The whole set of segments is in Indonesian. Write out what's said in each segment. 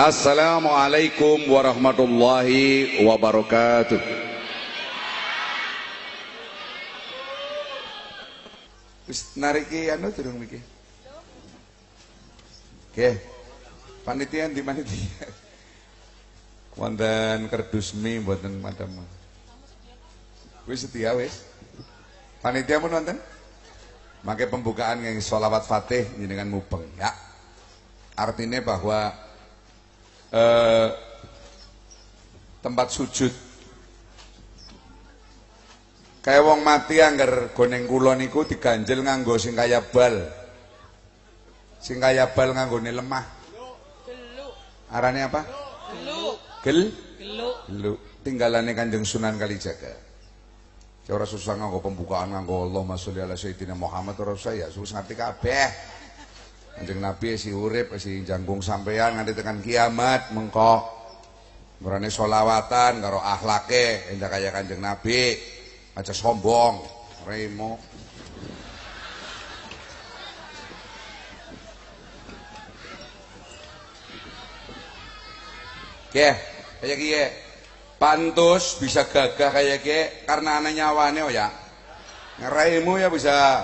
Assalamualaikum warahmatullahi wabarakatuh. Wis nariki anu durung niki. Oke. Panitia di panitia. Wonten kerdus mie mboten madam. Wis setia wis. Panitia pun wonten? Mangke pembukaan yang sholawat fatih dengan mubeng ya. Artinya bahwa eh, tempat sujud. Kayak wong mati angger goneng kula niku diganjel nganggo sing kaya bal. Sing kaya bal nganggone lemah. Arane apa? Gel? Gelu tinggalane kanjeng sunan kalijaga. Ora susah nganggo pembukaan nganggo Allah sholli ala sayyidina Muhammad ora usah ya susah ngerti kabeh Kanjeng Nabi si urip si jangkung sampean nganti tekan kiamat mengko Ngrene solawatan karo akhlake endah kaya Kanjeng Nabi aja sombong remo Oke, kayak gie. Pantus bisa gagah kayak gie karena anak nyawane oh ya. Ngeraimu ya bisa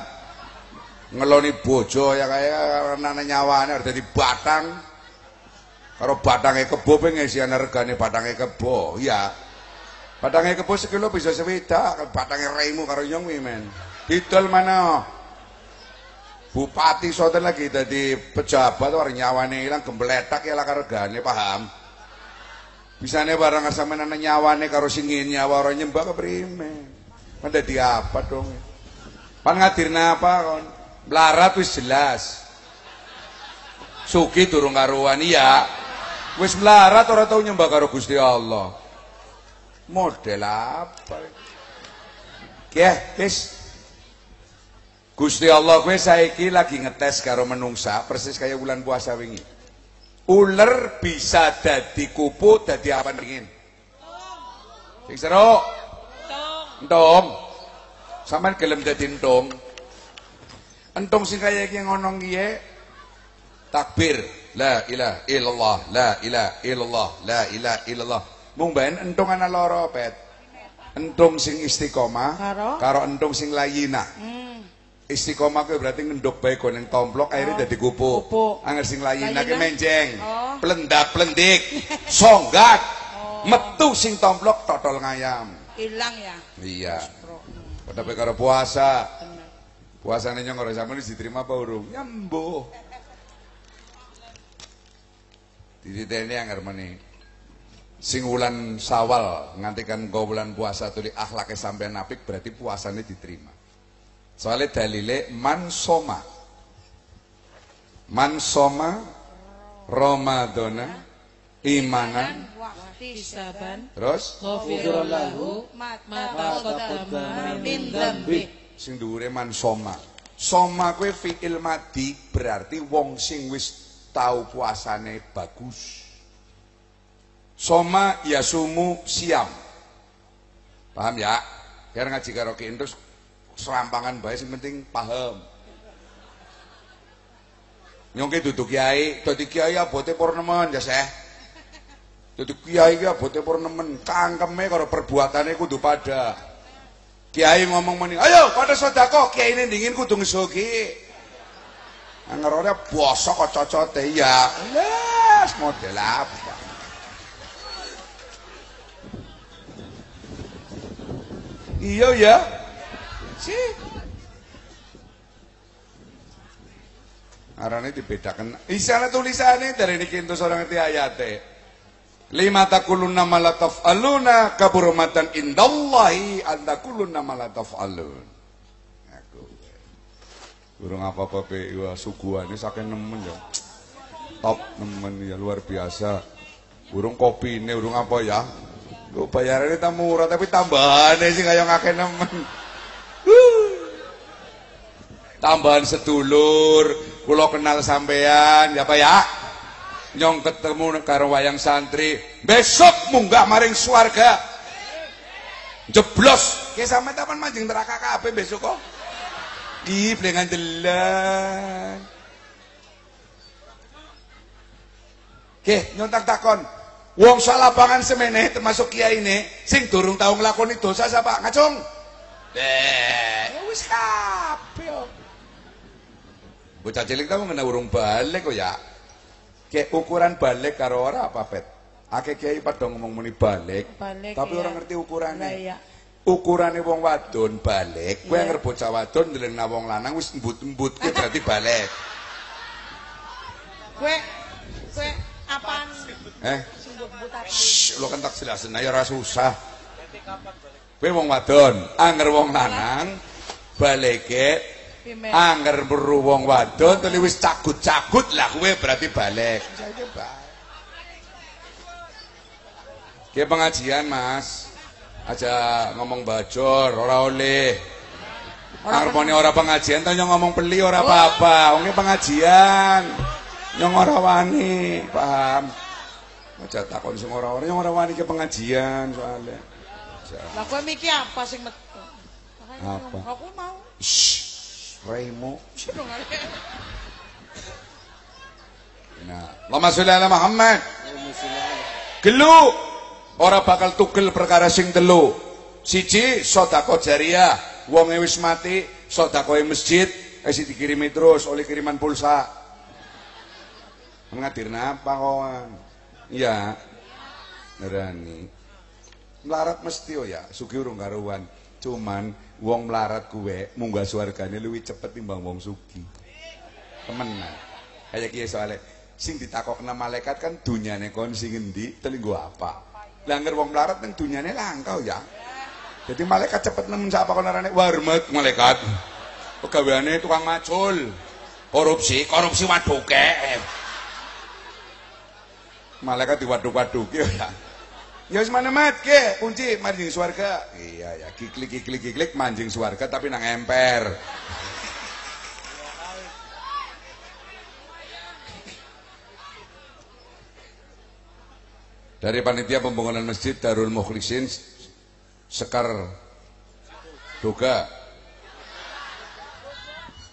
ngeloni bojo ya kayak karena nyawanya harus jadi batang. Kalau batangnya kebo pengen sih regane batangnya kebo. Ya batangnya kebo sekilo bisa sebeda batangnya raimu karo nyong men. Didol mana? Bupati soten lagi jadi pejabat war nyawane hilang gembletak ya lah regane paham? Bisanya barang sama nana nyawane karo singin nyawa orang nyembah ke primen? Ada di apa dong. Pan ngadirna apa kon Melarat wis jelas. Suki durung karuan iya. Wis melarat ora tau nyembah karo Gusti Allah. Model apa? Ya, wis. Gusti Allah kowe saiki lagi ngetes karo menungsa persis kayak bulan puasa wingi. Ular bisa dadi kupu dadi apa ringin? Sing seru. Entong. Sampeyan gelem dadi entong. Entong sing kaya iki ngono kiye takbir. La ilaha illallah la ilaha illallah la ilaha illallah. Mung ben entung ana loro pet. Entung sing istiqomah karo, karo entung sing layina. Hmm. istiqomah kuwi berarti ngendok bae ning tomplok oh. akhirnya dadi kupu anger sing layina ki menjeng. Oh. plendak plendik songgat. Oh. metu sing tomplok totol ngayam. Ilang ya? Iya. Padha karo puasa Puasane nyong ora sampeyan diterima apa urung? Ya mbuh. Dititeni anggar meni. Sing wulan Sawal ngantikan kau bulan puasa tuli akhlake sampean apik berarti puasane diterima. Soalnya dalile man soma. Man soma Ramadana imanan Saban. Terus? Ghafirallahu mata qaddama min dzambi sing dhuwure man soma. Soma kuwi fi'il madi berarti wong sing wis tau puasane bagus. Soma yasumu siam. Paham ya? Biar ngaji karo terus serampangan bae sing penting paham. Nyongke duduk kiai, dadi kiai abote purnemen ya seh. Dadi kiai ki abote purnemen, cangkeme karo perbuatane kudu pada. Kiai ngomong meni, ayo pada sodako, kiai ini dingin kudu ngesugi. Ngerone bosok kok cocote ya. Les model apa? Iya ya. Si. Arane dibedakan. Isane tulisane dari niki entus ora ngerti ayate. Lima takuluna ma taf'aluna kaburumatan indallahi an takuluna ma la taf'alun. Burung apa-apa pe wa suguhane saking nemen ya. Top nemen ya luar biasa. Burung kopi ini, burung apa ya? Lu bayarannya tak murah tapi tambahan sih kayak ngake nemen. Tambahan sedulur, kulo kenal sampean, ya Pak ya? Nyong ketemu karo wayang santri besok munggah maring swarga jeblos ke sampe tapan mancing neraka kabeh besok kok di blengan delan Nggih, nyontak takon. Wong sak lapangan semene termasuk kiai ini sing durung tau nglakoni dosa sapa? Ngacung. Eh, wis kabeh. kok. Bocah cilik ta ngene urung balik kok ya. Kayak ukuran balik karo ora apa pet. Akeh kiai padha ngomong muni balik, Balik, tapi iya. orang ngerti ukurannya. Lah iya. Ukurane wong wadon balik, kowe Iya. ngerti bocah wadon ndelengna wong lanang wis embut-embut kuwi berarti balik. Kue kue apaan? Eh. Shh, lo kan tak jelasin aja ora susah. Kowe wong wadon, anger wong lanang baleke Pimen. anger meru wong wadon teli wis cagut-cagut lah kowe berarti balik. Saiki balik. Ki pengajian, Mas. Aja ngomong bajor, ora oleh. Harmoni ora pengajian, tanya ngomong peli ora apa-apa. Wong pengajian. Nyong ora wani, paham? Aja takon sing ora-ora, nyong ora wani ke pengajian soalnya. Lah kue mikir apa sing metu? Apa? Aku mau. Shh, Raimu. Nah, Allahumma sholli ala Muhammad. Gelu ora bakal tugel perkara sing telu. Siji sedekah jariah, wong wis mati, sedekah masjid, wis dikirimi terus oleh kiriman pulsa. Ngadir napa kawan? Iya. Nerani. Melarat mesti oh ya, sugih urung karuan. Cuman wong melarat kuwe munggah swargane luwih cepet timbang wong sugih. Temenan. Kayak kiye soalnya sing ditakokna malaikat kan dunyane kon sing endi, telinggo apa. Langgar wong melarat nang dunyane langkau ya. Jadi malaikat cepet nemen sapa kon arane warmet malaikat. Pegaweane tukang macul. Korupsi, korupsi waduke. Malaikat diwaduk-waduki ya. Ya mana mat ke kunci manjing swarga. Iya ya, kiklik kiklik kiklik manjing swarga tapi nang emper. Dari panitia pembangunan masjid Darul Mukhlisin Sekar Doga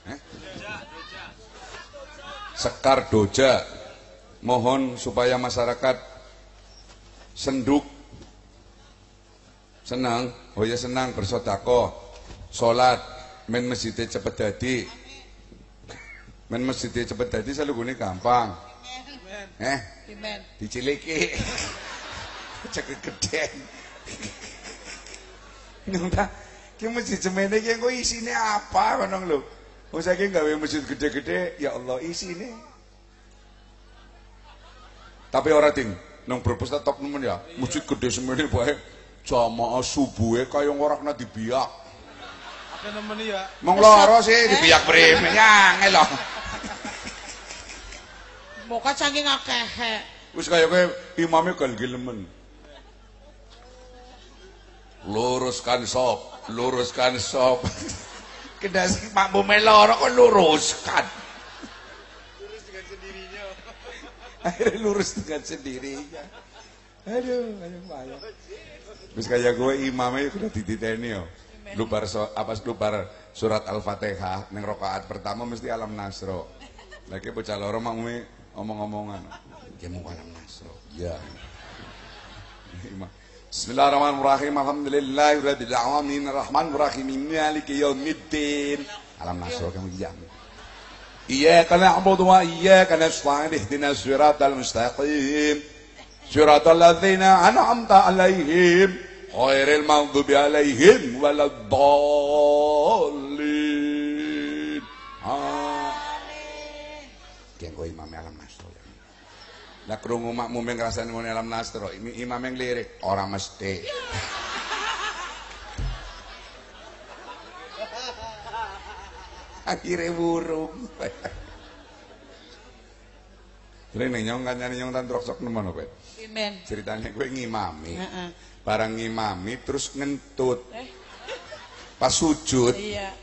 Eh? Sekar Doja Mohon supaya masyarakat Senduk. Senang. Oh ya senang bersodako Sholat. Men masjidnya cepet dadi. Men masjidnya cepet dadi selalu gini gampang Eh? Diciliki cek geden nyonta ki masjid cemene ki engko isine apa ngono lho. Wong saiki gawe masjid gede-gede ya Allah isine. Tapi ora ting nang Brebes top nemen ya masjid gede semene bae jamaah subuhe kaya ora kena dibiak Ada nemen ya. mong loro sih dibiak prime nyangel lho Moka saking akeh. Wis kaya kowe imame gal gilemen. Luruskan sop, luruskan sop. Kedas makmume lara kok luruskan. Akhirnya lurus dengan sendirinya. Aduh, aduh payah. Wis kaya kowe imame kudu dititeni yo. Lu bar so, apa lu bar surat Al-Fatihah ning rakaat pertama mesti alam nasro. Lagi bocah loro makmume omong-omongan. Ya mau alam nasro. Ya. Ima. Bismillahirrahmanirrahim. Alhamdulillahi rabbil alamin. Arrahmanirrahim. Maliki yaumiddin. Alam nasro kamu. إياك نعبد وإياك نستعين اهدنا الصراط المستقيم صراط الذين أنعمت عليهم غير المغضوب عليهم ولا الضالين آمين Kian kau imam alam nasro ya. Lah krungu makmum yang ngrasani ngene alam nasro, Im- imam yang lirik ora mesti. Akhirnya burung. Terus nih nyong kancane nyong tan sok nemen apa? Pimen. Ceritanya gue ngimami. Heeh. Barang ngimami terus ngentut. Eh. Pas sujud, Iya.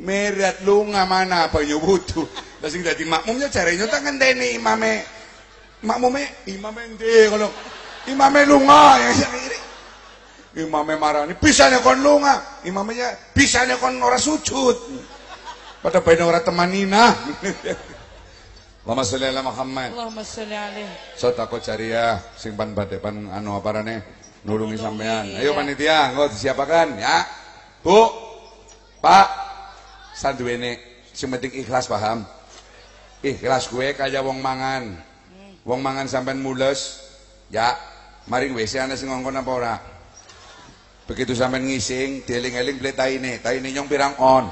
merat lu mana apa yo wudu. Lah sing dadi makmumnya jarene tak ngenteni imame. Makmume imame ndi ngono. Imame lunga ya sakire. Imame marani bisane kon lunga. Imamenya bisane kon ora sujud. Pada bene ora temanina. Allahumma sholli ala Muhammad. Allahumma sholli alaihi. Sedekah jariah sing pan badhe pan anu aparane nulungi sampean. Ayo panitia, engko disiapakan ya. Bu. Pak. Sanduwene sing penting ikhlas paham. Ikhlas gue kaya wong mangan. Wong mangan sampean mules, ya mari WC ana sing ngongkon apa ora? Begitu sampean ngising, dieling-eling beli taine nyong pirang on.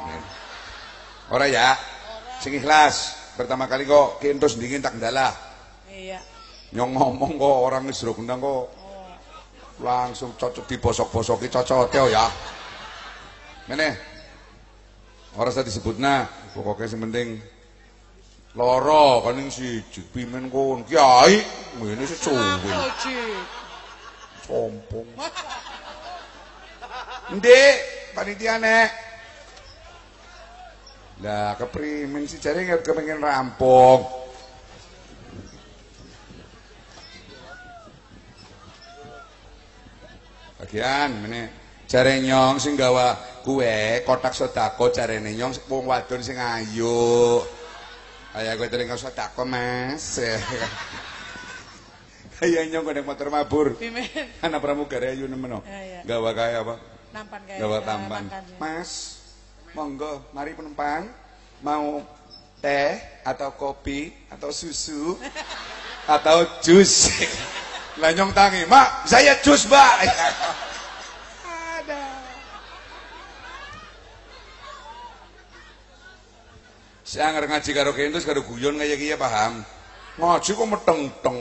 Ora ya? Sing ikhlas. Pertama kali kok kentos dingin tak ndalah. Iya. Nyong ngomong kok orang wis gendang kok langsung cocok dibosok-bosoki cocote ya. Mene. Ora usah disebutna, pokoknya sing penting loro kan ning siji pimen kon kiai ngene Aku, Ci. sompong. Ndek, panitia nek. Lah keprimen sih jare nggak kepengen rampung. Bagian mene jare nyong sing gawa kue kotak sedako jarene nyong wong wadon sing ayu. Ayah gue telinga sedako mas. Kayak nyong kena motor mabur. Anak pramugari ayu nemen. Iya, iya. Gawa kaya apa? Nampan kayak Gawa eh, tampan. Mas, monggo, mari penumpang. Mau teh atau kopi atau susu atau jus. Lah nyong tangi, "Mak, saya jus, Mbak." Ada. Saya ngerti ngaji karo kentus karo guyon kayak gini paham. Ngaji kok meteng-teng.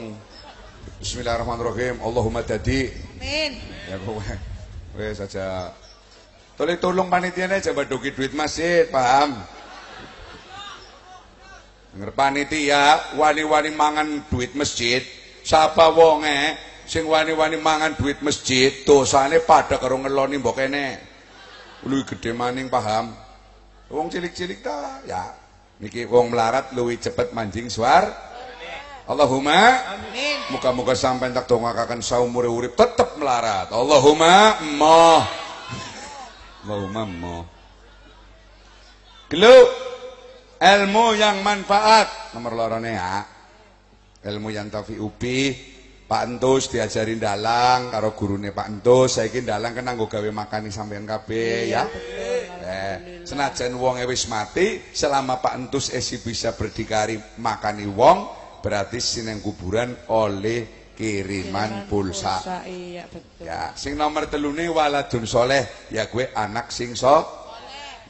Bismillahirrahmanirrahim. Allahumma dadi Amin. Ya kowe. Kowe saja. Tolong tolong panitiane coba doki duit masjid, paham? Nger panitia wani-wani mangan duit masjid, sapa wonge sing wani-wani mangan duit masjid, dosane pada karo ngeloni mbok kene. Luwih gedhe maning, paham? Wong cilik-cilik ta, ya. Niki wong melarat luwih cepet manjing suar. Allahumma Amin. Muka-muka sampai tak dongakakan saumur urip tetap melarat. Allahumma moh. Allahumma moh. Gelu ilmu yang manfaat nomor lorone ya. Ilmu yang tafi upi. Pak Entus diajarin dalang karo gurune Pak Entus. Saiki dalang kan nganggo gawe makani sampean kabeh ya. Eh, senajan wong wis mati, selama Pak Entus esi bisa berdikari makani wong, berarti sineng kuburan oleh kiriman pulsa. Iya, betul. Ya, sing nomor telune waladun soleh, ya gue anak sing so.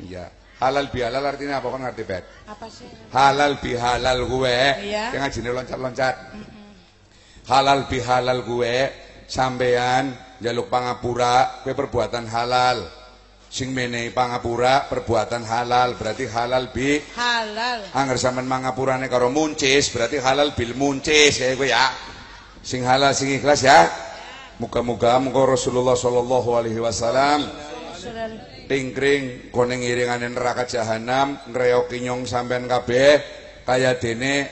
Iya. Halal bihalal artinya apa kan ngerti bet? Apa sih? Halal bihalal gue, Iya. yang ngajine loncat-loncat. Halal bihalal gue, sampean jaluk pangapura, gue perbuatan halal. Sing menehi pangapura perbuatan halal, berarti halal bi Halal. Angger sampean mangapurane karo muncis, berarti halal bil muncis ya kowe ya. Sing halal sing ikhlas ya. Muga-muga muga Rasulullah sallallahu alaihi wasallam tingkring kone ngiringane neraka jahanam ngreoki nyong sampean kabeh kaya dene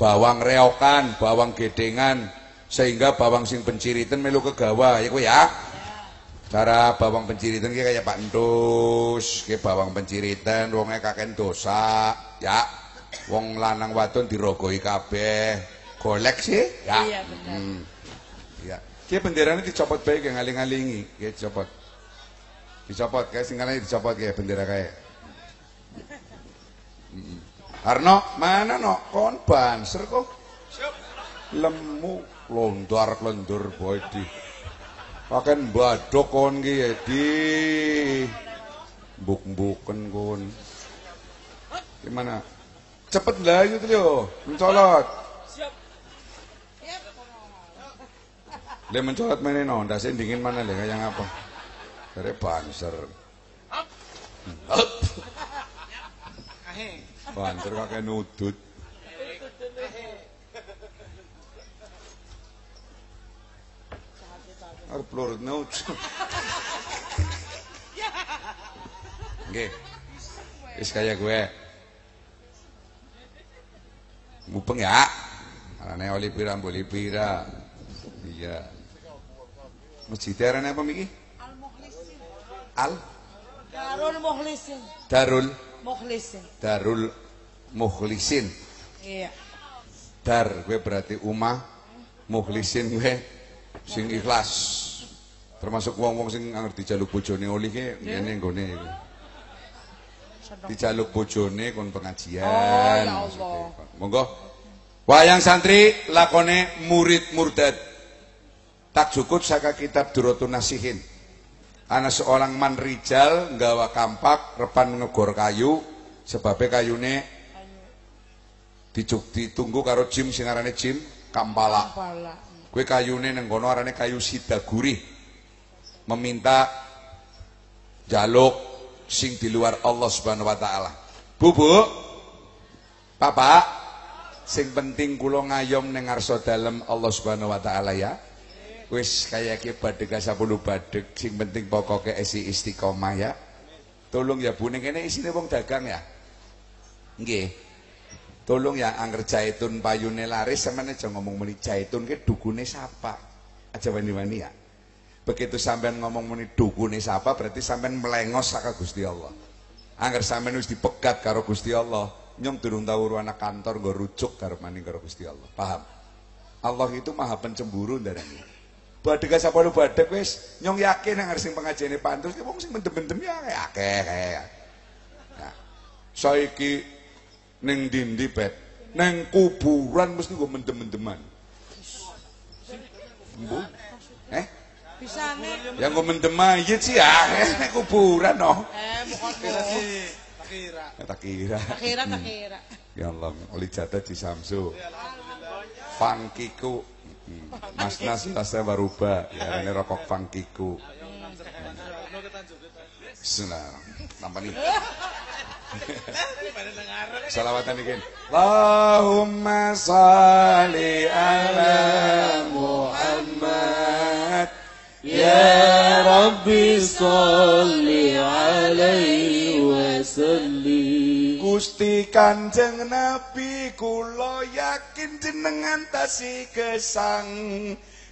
bawang reokan, bawang gedengan sehingga bawang sing penciritan melu kegawa ya kowe ya. Cara bawang penciritan ki kaya Pak Entus, ki bawang penciritan wonge kaken dosa, ya. Wong lanang wadon dirogoi kabeh. Golek sih, ya. Iya, benar. Hmm. Ya. Ki benderane dicopot bae ki ngaling-alingi, ki dicopot. Dicopot kae sing kanane dicopot kae bendera kae. Mm. Arno, mana no? Kon banser kok. Lemu londar lendur boy di. Pakai badok kon ki ya di. Buk-buken kon. Gimana? Cepet lah itu yo, mencolot. Le mencolot mana no, ndase dingin mana le kayak apa? Dari banser. Banser kakek nudut. Arep lurut nut. Nggih. Wis kaya gue. Mupeng ya. Arane oli pira mboli pira. Iya. Masjid arane apa miki? Al-Mukhlisin. Al Darul Mukhlisin. Darul Mukhlisin. Darul Mukhlisin. Iya. Dar gue berarti umah mukhlisin gue sing ikhlas. Termasuk wong-wong sing ngerti jaluk bojone oli ki ngene nggone. Sedok. Dijaluk bojone kon pengajian. Oh, ya. Allah. Monggo. Wayang santri lakone murid murdad. Tak cukup saka kitab Durotun Nasihin. Ana seorang man rijal nggawa kampak repan ngegor kayu sebabnya kayune dicuk ditunggu karo jim sing arane jim kampala. Kue kayune neng kono arane kayu sidaguri. Meminta jaluk sing di luar Allah Subhanahu wa taala. Bu, Bu. Bapak, sing penting kula ngayom ning ngarsa dalem Allah Subhanahu wa taala ya. Wis kaya ki badhe ka 10 badhe, sing penting pokoke isi istiqomah ya. Tolong ya Bu kene isine wong dagang ya. Nggih. Tolong ya angger jaitun payune laris sampeyan aja ngomong muni jaitun ki dukune sapa. Aja wani-wani ya. Begitu sampean ngomong muni dukune sapa berarti sampean melengos saka Gusti Allah. Angger sampean wis dipegat karo Gusti Allah, nyong durung tau anak kantor nggo rujuk karo maning karo Gusti Allah. Paham? Allah itu maha pencemburu ndarani. Badhe ka sapa lu badhe wis nyong yakin nang sing pengajene pantus ki wong sing mendem-mendem ya akeh kae. Nah, saiki ning ndi bet ning kuburan mesti nggo mendem-mendeman. Bu. Eh? Pisane. Yang nggo mendem mayit sih ya, ning kuburan no. Eh, bu. sih, tak kira. Tak kira. Akhirnya tak kira. Ya Allah, oli jatah di Samsu. Funkiku. Hmm. Mas Nas saya berubah, ya ini rokok fangkiku. Senang, nampak nih. Salawatan dikit. Allahumma salli ala Muhammad Ya Rabbi salli alaihi wasallim. Gusti Kanjeng Nabi kula yakin jenengan tasih gesang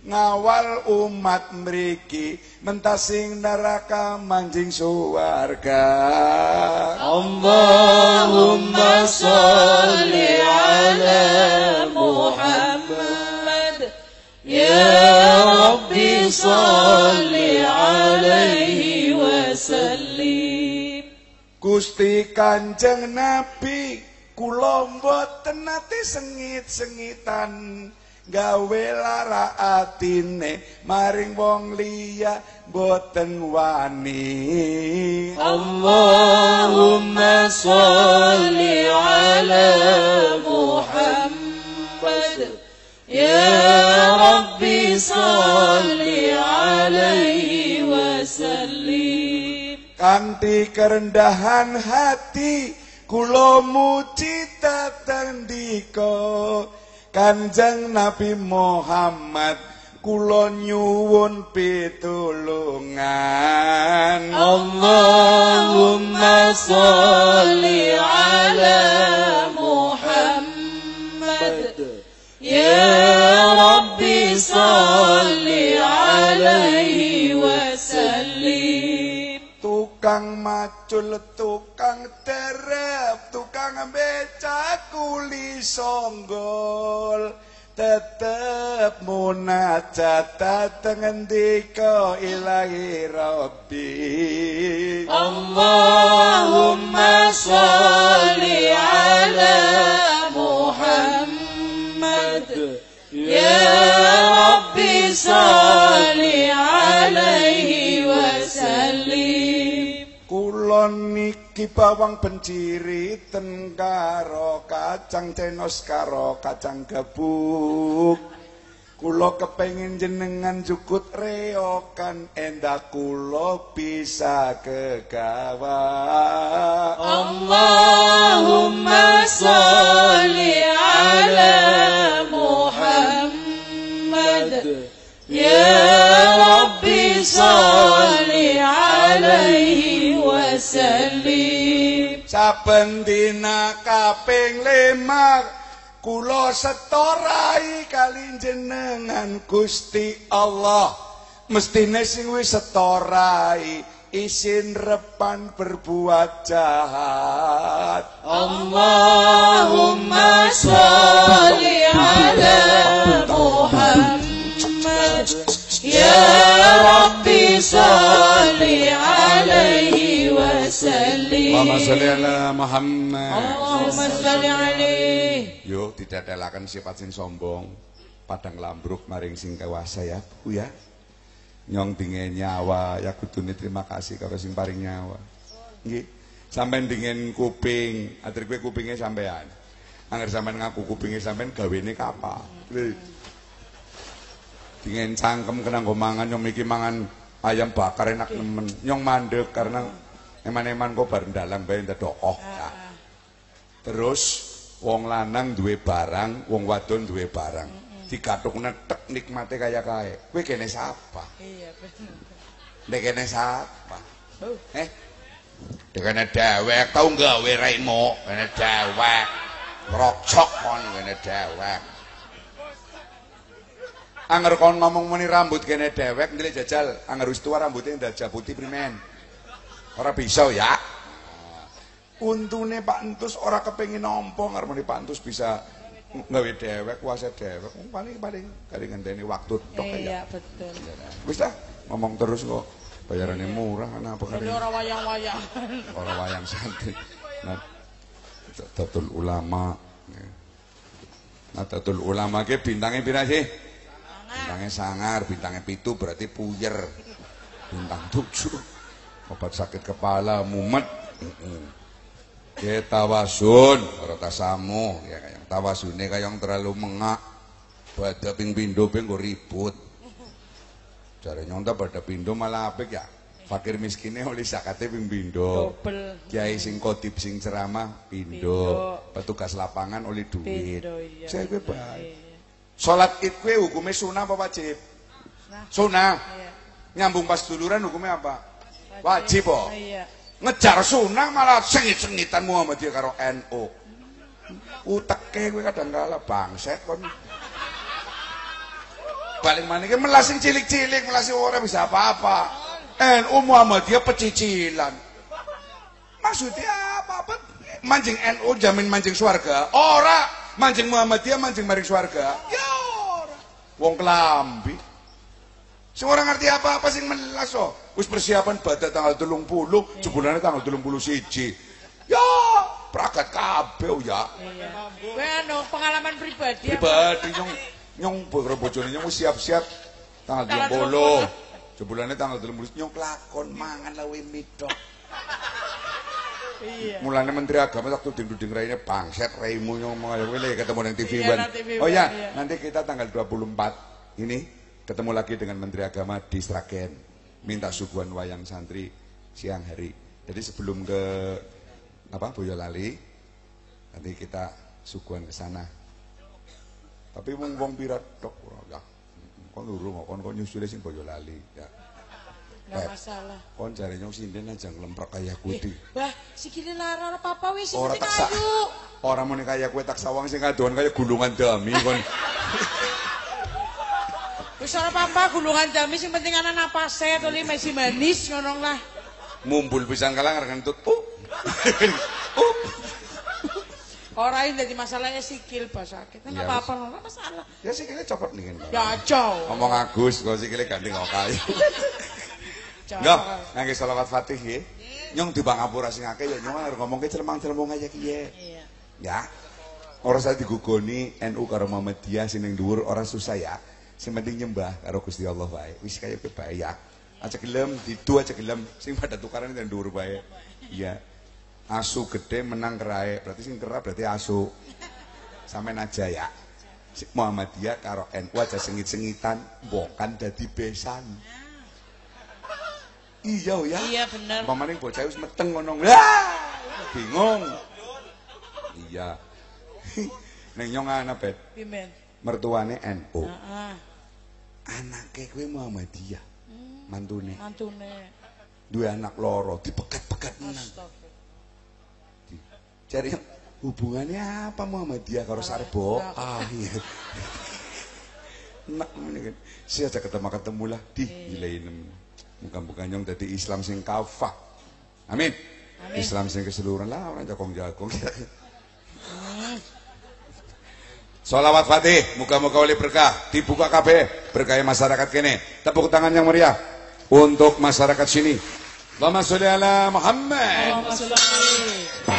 ngawal umat mriki mentasing neraka manjing suwarga. Allahumma sholli ala Muhammad. Ya rabbi sholli alaihi Gusti Kanjeng Nabi kula mboten nate sengit-sengitan gawe lara atine maring wong liya boten wani. Allahumma sholli ala Muhammad. Ya rabbi sholli alaihi wasallam. kanthi kerendahan hati kula muji dhateng dika Kanjeng Nabi Muhammad kula nyuwun pitulungan. Allahumma sholli ala Muhammad. Ya rabbi sholli alaihi tukang macul tukang derep tukang becak kuli songgol. Tetep munajat dateng endika ilahi rabbi. Allahumma sholli ala muhammad. Ya rabbi sholli alaihi kula niki bawang benciri ten karo kacang cenos karo kacang gebuk kula kepengin jenengan jukut reokan endah kula bisa kegawa Allahumma sholli ala Muhammad. Ya rabbi sholli ala Saben dina kaping lima Kulo setorai kali jenengan Gusti Allah. Mestine sing wis setorai isin repan berbuat jahat. Allahumma sholli ala Muhammad. Ya Rabbi sholli alaihi wasallim Allahumma ala Muhammad. Allahumma alaihi Yo tidak dalakan sifat sing sombong. Padang lambruk maring sing kewasa ya Bu ya. Nyong dingin nyawa ya kudune terima kasih karo sing paring nyawa. Nggih. Sampean dingin kuping atur kowe kupinge sampean angger sampean ngaku kupinge sampean gawene kapal. Dingin cangkem kena nggo mangan nyong iki mangan ayam bakar enak nemen. Nyong mandek karena eman-eman kok bar dalang bae ndedok ya. Terus wong lanang duwe barang, wong wadon duwe barang. Digathukne tek nikmate kaya kae. Kowe kene sapa? Iya bener. Nek kene sapa? Oh. Eh? Nek kene dewek tau gawe raimu, kene dewek. Rocok kon kene dewek. Anger kon ngomong muni rambut kene dewek ndelik jajal, anger wis tuwa rambutnya ndajak putih primen. Ora bisa ya. Untune Pak Entus ora kepengin nampa ngarep muni Pak Entus bisa nggawe dewek, kuasa dewek. Wong Paling paling kali ngenteni waktu tok Iya ya. betul. Wis dah, ngomong terus kok. Bayarannya murah kan apa kali. Orang wayang-wayang. Orang wayang santri. Nah, Nadatul Ulama. ya. Nadatul Ulama ke bintangnya pira sih? Bintangnya sangar, bintangnya pitu berarti puyer. Bintang tujuh. Obat sakit kepala, mumet. Ke tawasun, ora tasamu, ya kaya tawasune kaya terlalu mengak. Pada ping pindo ping ribut. Jare nyonta pada pindo malah apik ya. Fakir miskinnya oleh zakate ping pindo. Dobel. Kiai sing kotip sing ceramah. Pindo. Petugas lapangan oleh duit. Saya bae. Salat Id kowe hukumnya sunah apa wajib? Nah, Sunah. Nyambung pas duluran hukumnya apa? Wajib kok. Iya. Ngejar sunah malah sengit-sengitan Muhammadiyah karo NU. Uteke kowe kadang kala bangset kon. Paling mana ki melas sing cilik-cilik, melas sing ora bisa apa-apa. NU Muhammadiyah pecicilan. Maksudnya apa? apa? Mancing NU jamin mancing swarga. Ora, mancing Muhammadiyah mancing maring swarga. Ya ora. Wong kelambi. Sing ora ngerti apa-apa sing melas oh. Wis persiapan badak tanggal 30, jebulane tanggal 31. Ya, pragat kabeh oh, ya. Iya. Kowe anu pengalaman pribadi. Pribadi nyong nyong bojone nyong siap-siap tanggal Tanggal 30. Jebulane tanggal 30 nyong kelakon mangan lawe midok. Iya. Mulane Menteri Agama waktu ding-ding raine bangset raimu nyong mau kowe lagi ketemu nang TV Iya, One. TV Oh ya, iya. nanti kita tanggal 24 ini ketemu lagi dengan Menteri Agama di Sragen. Minta suguhan wayang santri siang hari. Jadi sebelum ke apa Boyolali nanti kita suguhan ke sana. Tapi wong wong pirat tok ya. Kon luru kok kon kon nyusule sing Boyolali ya. Enggak Eh. masalah. Kon jare nyong sinden aja nglemprak kaya kuwi. Wah, sikile lara apa-apa wis sing Ora penting tak sa ayu. Ora muni kaya kowe tak sawang sing kadoan kaya gulungan dami kon. Wis ora apa-apa gulungan dami sing penting ana napase to li masih manis ngono lah. Mumbul pisan kalang ngentut. Uh. uh. Ora ini dadi masalahnya sikil pas sakit. Enggak Iya, apa-apa ora masalah. Ya sikile copot nih kan. Ya jauh. Ngomong Agus, kok sikile kayu. Jauh. Enggak, ngangge selawat Fatih ya. Nyong di Bangapura sing akeh ya nyong arep ngomongke celemang-celemong aja kiye. Iya. Ya. Ora usah digugoni NU karo Muhammadiyah sing ning dhuwur ora susah ya. Sing penting nyembah karo Gusti Allah wae. Wis kaya ya. Aja gelem didu aja gelem sing pada tukaran nang dhuwur bae. Iya. Asu gede menang kerae. Berarti sing kera berarti asu. Sampean aja ya. Muhammadiyah karo NU aja sengit-sengitan, bukan dadi besan. Iya oh ya. Iya bener. Pamaning bocah wis meteng ngono. Bingung. Iya. Ning nyong ana bet Pimen mertuane NU. Heeh. Anake kue Muhammadiyah. Hmm. Mantune. Mantune. Dua anak loro dipekat-pekat menang. Cari hubungannya apa Muhammadiyah kalau Sarbo? Ah iya. Nak kan. Saya aja ketemu-ketemu lah di wilayah iya. ini. Bukan bukan nyong tadi Islam sing kafah. Amin. Amin. Islam sing keseluruhan lah orang jagong-jagong. Hmm. Salawat Fatih, muka-muka oleh berkah, dibuka KB berkah masyarakat kene. Tepuk tangan yang meriah untuk masyarakat sini. Allahumma sholli ala Muhammad. Allahumma sholli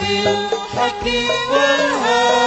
حكيم حكيم والهادي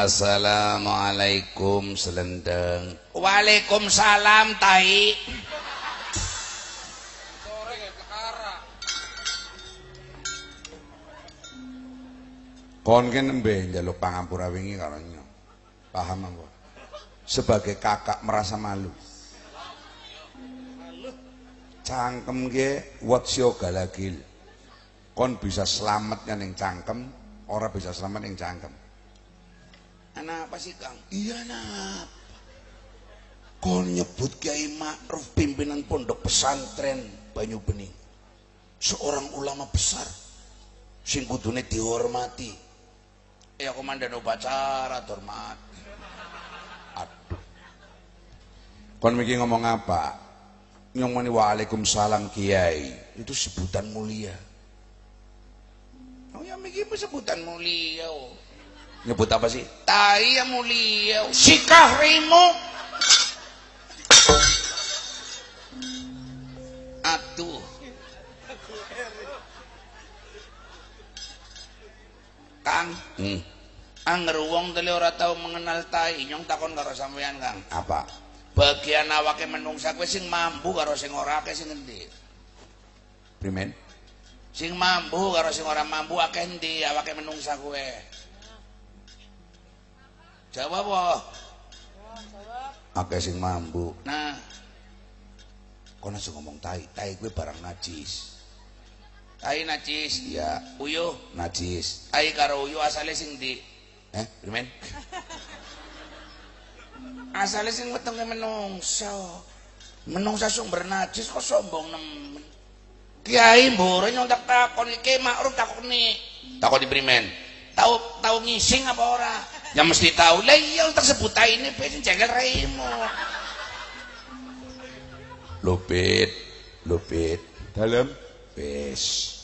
Assalamualaikum selendeng. Waalaikumsalam tai. Kon ki nembe njaluk pangapura wingi karo. Paham apa? Sebagai kakak merasa malu. Cangkem ge what's your galagil. Kon bisa selamat neng cangkem, ora bisa selamat neng cangkem. Anak apa sih Kang? Iya nak. Kon nyebut Kiai Ma'ruf pimpinan pondok pesantren Banyu Bening. Seorang ulama besar. Sing kudune dihormati. Ya komandan upacara hormat. Aduh. Kon miki ngomong apa? Nyong muni waalaikumsalam kiai. Itu sebutan mulia. Oh ya miki apa sebutan mulia. Oh. Nyebut apa sih? Tai yang mulia. Sikah rimo. Aduh. Kang, Hmm. anger wong tele ora tau mengenal tai, nyong takon karo sampean, Kang. Apa? Bagian awake menungsa kowe sing mampu karo sing ora akeh sing endi? Primen? Sing mampu karo sing ora mampu akeh endi awake menungsa kowe? Jawab apa? Akeh sing mambu. Nah, Kon aja ngomong tai, tai kuwi barang najis. tai najis, Ya, uyuh, najis. tai karo uyuh asale sing ndi? Eh, primen? Asale sing wetenge menungsa. Menungsa sumber najis kok sombong nemen. Kiai mboro nyong tak takon iki makruf takoni. Takoni primen. Tahu tahu ngising apa ora? Ya mesti tahu. Lah iya tak sebut tai ini ben jengkel raimu. Lupit, lupit. Dalam? Wis.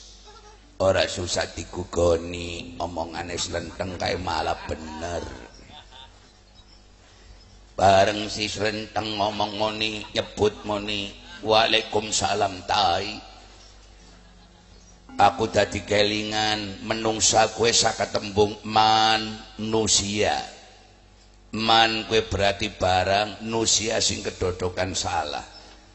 Ora susah digugoni, omongane slenteng kae malah bener. Bareng si slenteng ngomong moni, nyebut moni, Waalaikumsalam tai. Aku dadi kelingan menungsa kue saka tembung manusia. Man kue berarti barang, nusia sing kedodokan salah.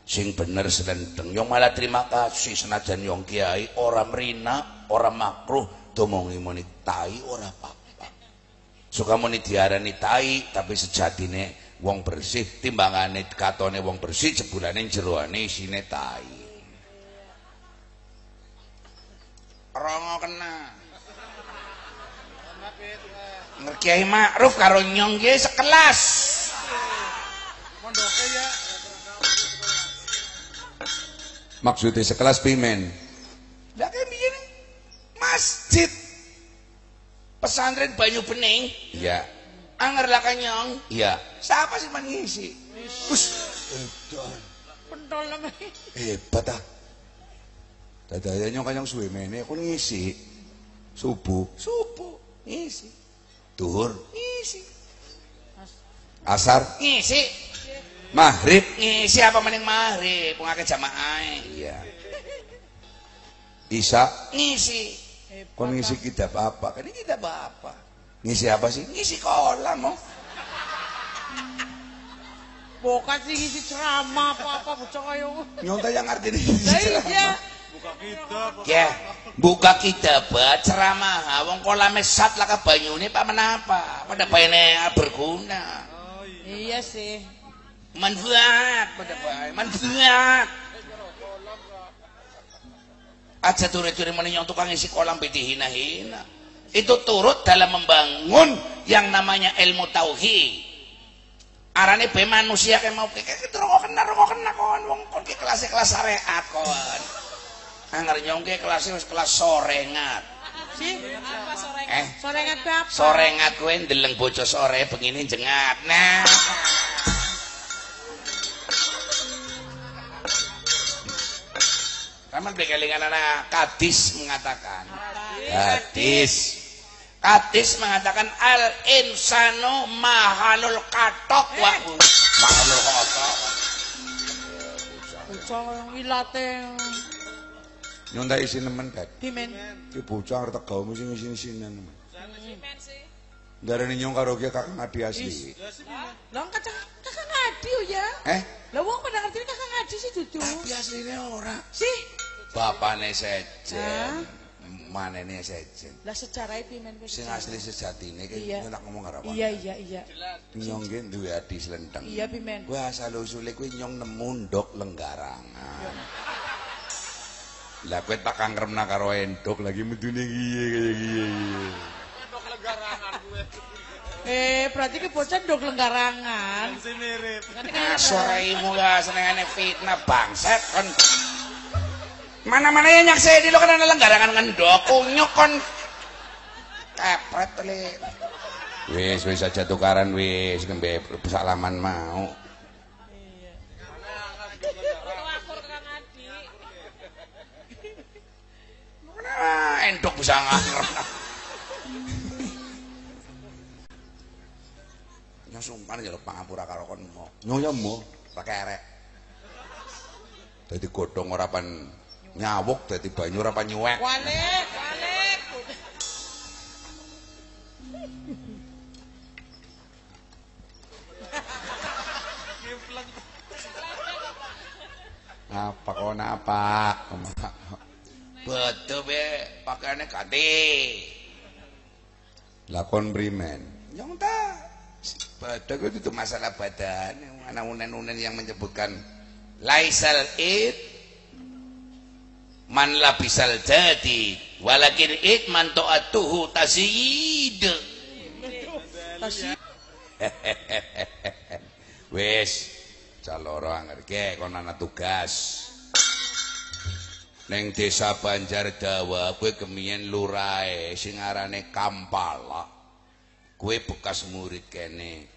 Sing bener selenteng. Yang malah terima kasih senajan yong kiai ora merina, ora makruh, domongi moni tai ora apa-apa. Suka moni diarani tai, tapi sejatine wong bersih, timbangane katone wong bersih, jebulane jeroane isine tai. Rongo kena. Ngerkiai Ma'ruf karo nyong ki sekelas. Ya. Maksudnya sekelas primen. Lah kayak begini. Masjid pesantren Banyu Bening Ya, anger lah kan nyong. iya. Siapa sih mengisi? Us, edan. Pentol namanya. Hebat ah. Dadaya nyong kanyang suwe mene kon ngisi. Subuh, Subuh ngisi, duhur, ngisi, asar, ngisi, maghrib. ngisi apa mending maghrib, wong akeh jamaah. Iya. Isya, Ngisi, kon ngisi kitab apa? Kan ini kita bapak. ngisi apa sih? Ngisi kolam oh. Bukan sih ngisi ceramah apa-apa bocah kayo. Nyong yang nih. Lah iya. Buka kitab. Ya, buka kitab ceramah, wong kolame sat lah ka banyune pak menapa? Pada bayane berguna. Oh iya. Iya sih. manfaat pada bae manfaat aja turi-turi menyong tukang isi kolam piti hina-hina itu turut dalam membangun yang namanya ilmu tauhid arane be manusia kayak mau kayak gitu rokok kena rokok kena kon wong kon ke kelas kelas syariat kon anggar nyong ke kelas wis kelas sorengat. Si, apa sore? Eh? Sorengan ke apa? sorengat kowe ndeleng bocah sore begini jengat nah. Kamu kelingan anak kadis mengatakan. Hadis hadis mengatakan al insanu mahalul katok wa mahalul katok. Kayo wilate. Nyong tak isi nemen kat. Dimen. Ki bocah arep tegau mesti ngisi-ngisinan. Darane nyong karo ki kakak ngadi asli. Lah kakak kakak ngadi oh ya. Eh, Lah wong pada ngerti kakak ngadi sih dudu. tapi aslinya ora Sih. bapakne sejen manene sejen. Lah sejarah pimen kowe? Sing asli sejatine ki Iya. tak ngomong karo Iya iya iya. Nyong ki duwe adi slendeng. Iya pimen. Kuwi asal usule kuwi nyong nemu ndok lenggarangan. Lah kowe tak kangkremna karo endok lagi medune kiye kaya kiye. Eh, berarti ki bocah ndok lenggarangan. Si mirip. Kan Nah, soraimu lah senengane fitnah bangset kon. Mana-mana yang nyakseni lo kan ada lenggarangan ngendok kunyuk kon. Kepret le. Wis wis aja tukaran wis kembe salaman mau. Ah, endok bisa ngarep. Nyong sumpah njaluk pangapura karo kon mo. Nyong ya mo, tak kerek. Dadi godhong ora pan nyawuk dadi banyu ora pan nyuwek. Walik, walik. Apa kon apa? Betul be pakaiannya kati. Lakon primen. Yang tak. Betul itu masalah badan. Mana unen-unen yang menyebutkan laisal id man labisal jadi walakin id man to'atuhu tasyid Tasyi. Wis, caloro anger ke kon ana tugas. Neng desa Banjar Dawa kowe kemiyen lurae sing arane Kampala. Kowe bekas murid kene.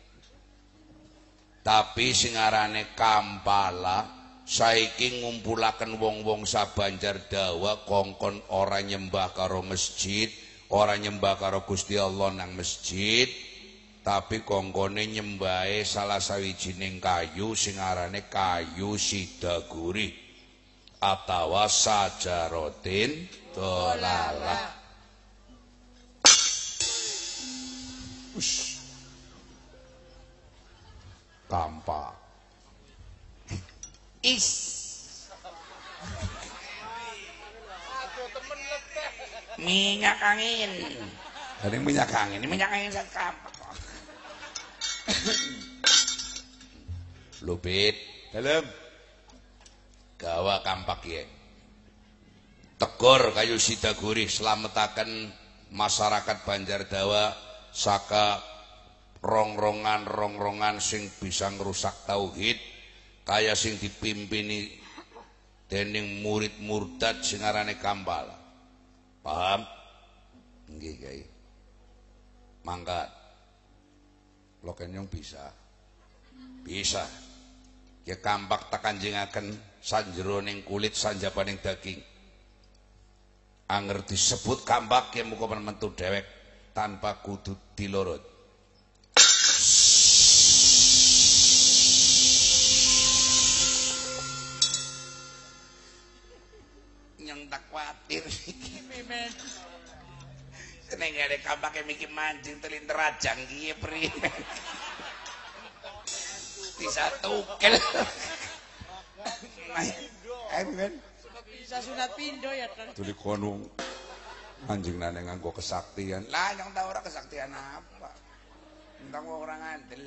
Tapi sing arane Kampala saiki ngumpulaken wong-wong sabanjar Dawa kongkon ora nyembah karo masjid, ora nyembah karo Gusti Allah nang masjid, tapi kongkone nyembahe salah sawijining kayu sing arane kayu sidaguri atawa sajarotin dolalah. Ush. Tampak. is minyak angin Ada minyak angin. ini minyak angin kampak Lupit. Dalam. Gawa kampak ya Tegor kayu sidaguri selametaken masyarakat Banjar Dawa saka rong-rongan-rong-rongan sing bisa ngrusak tauhid kaya sing dipimpini dening murid murtad sing arane Kambal. Paham? Nggih, Kyai. Mangkat. Lokenyong bisa. Bisa. Ya kampak tak kanjengaken sanjeroning kulit sanjabaning daging. Anger disebut kampak ya muka mentu dewek tanpa kudu dilorot. yang tak khawatir Pimen. seneng ada kampak yang mikir mancing telin terajang kiye primen bisa Eh, men. Bisa sunat pindo ya kan. Tuli kono anjing nane nganggo kesaktian. lah yang tahu orang kesaktian apa tentang orang ngandel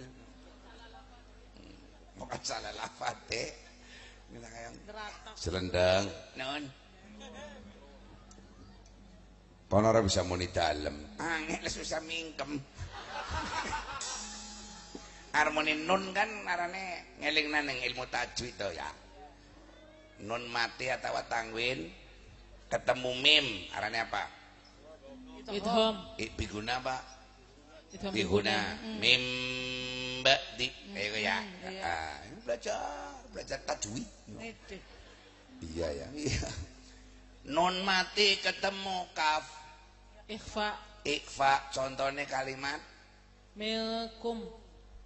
Hmm, bukan salah kayak Neraka. Selendang. non Kono ora bisa muni dalem. angel susah mingkem harmoni nun kan arane ngeling nang ilmu tajwid to ya nun mati atau tangwin ketemu mim arane apa Idhom. Biguna apa biguna mim ba'di ayo ya iya. ah, belajar belajar tajwid Nitih. Iya ya. Iya. nun mati ketemu kaf Ikhfa. ikfa contohnya kalimat Milkum.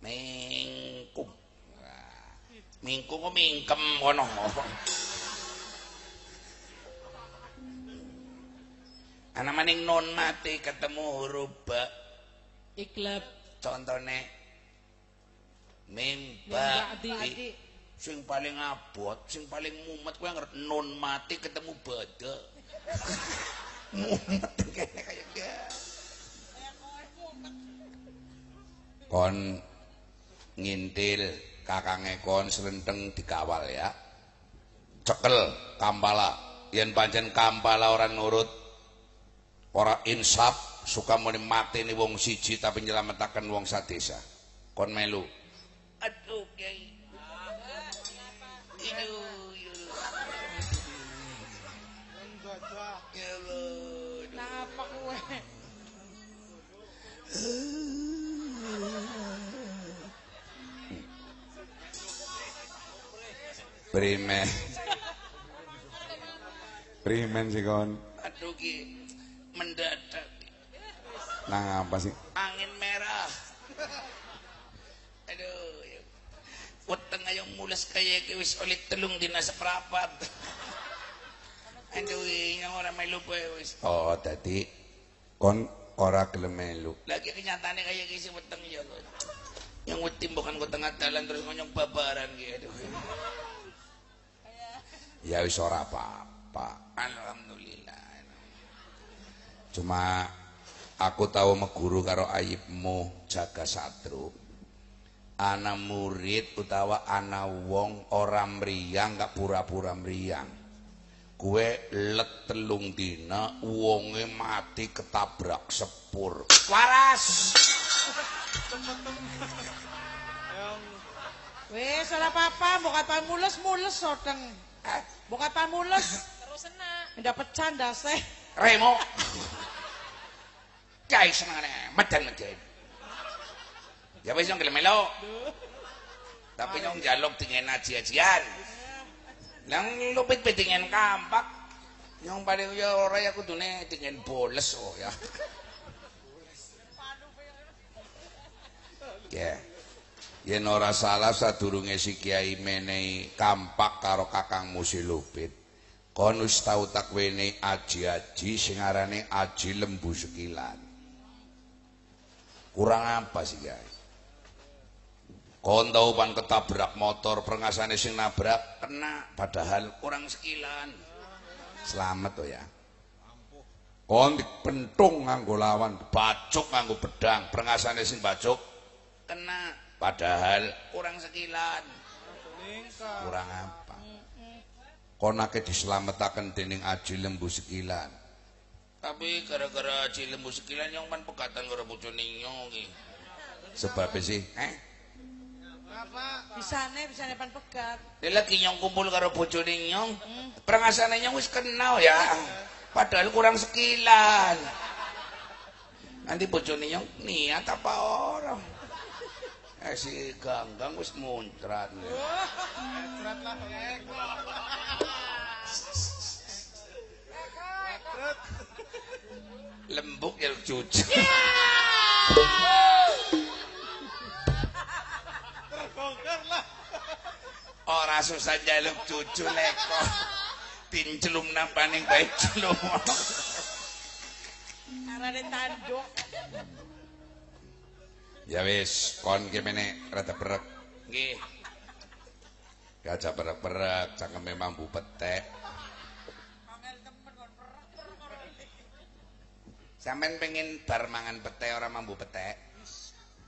mingkum Wah, mingkum kok mingkem kono ana maning nun mati ketemu huruf ba. Iklab. contohnya mim ba ba'di. sing paling abot sing paling mumet kuwi ngerti nun mati ketemu bada. Mumet kene kayak gak kon ngintil kakange kon selenteng dikawal ya. Cekel kampala. Yen pancen kampala ora nurut ora insaf suka muni mati ni wong siji tapi nyelametaken wong sadesa kon melu. Aduh kiai. Aduh, ya. Kowe? Primen. Primen sih kon. Aduh ki mendadak Nang apa sih? angin merah. Aduh. Weteng ayo mules kaya ki wis oleh telung dina seprapat. Aduh, yang orang melu poe wis. Oh, tadi kon ora gelem melu. Lagi kenyataannya kayak gini weteng ya kok. Yang wetim bukan ke tengah jalan terus ngonyong babaran gitu. Ya wis ora apa-apa. Alhamdulillah. Cuma aku tahu meguru karo ayibmu jaga satru. Ana murid utawa ana wong ora mriyang gak pura-pura mriyang. Kue let telung dina wonge mati ketabrak sepur. Waras. Wes ora apa-apa, mbok kata mules-mules sodeng. Eh, Mbok kata mules. Terus enak. Dapat canda seh. Remo. Guys, senengane medan-medan. Ya wis nyong gelem melo. Tapi nyong jaluk dengan aji-ajian. Lang lupit dengan kampak. Nyong paling ya ora ya kudune dengan boles oh ya. Ya. Yen ora salah sadurunge si Kiai menehi kampak karo Kakang Musilupit. Kon wis tau tak wene aji-aji sing arane aji lembu sekilan. Kurang apa sih, Kiai? Kon tau pan ketabrak motor prengasane sing nabrak kena padahal Kurang sekilan. selamat to ya. Kon dipentung nganggo lawan, bacok nganggo pedang, prengasane sing bacok Kena padahal kurang sekilan. kurang apa konake diselamatkan dening aji lembu sekilan Tapi gara-gara aji lembu sekilan yang man pegatan karo bojone nyong iki. sebabnya sih Eh, Bisane, bisane pan pegat. dia lagi nyong kumpul karo bojone nyong. Prengasane nyong wis kenal ya. Padahal kurang sekilan. Nanti bojone nyong niat apa orang? Eh si Ganggang wis muncrat. Lembuk ya cucu. Ora susah jaluk cucu leko. Tincelum nampaning baik celum. Arane tanduk. Ya wis kon gimana rada berek. Nggih. gajah berek-berek cangkem memang bu petek Sampeyan pengen bar mangan pete ora mambu petek?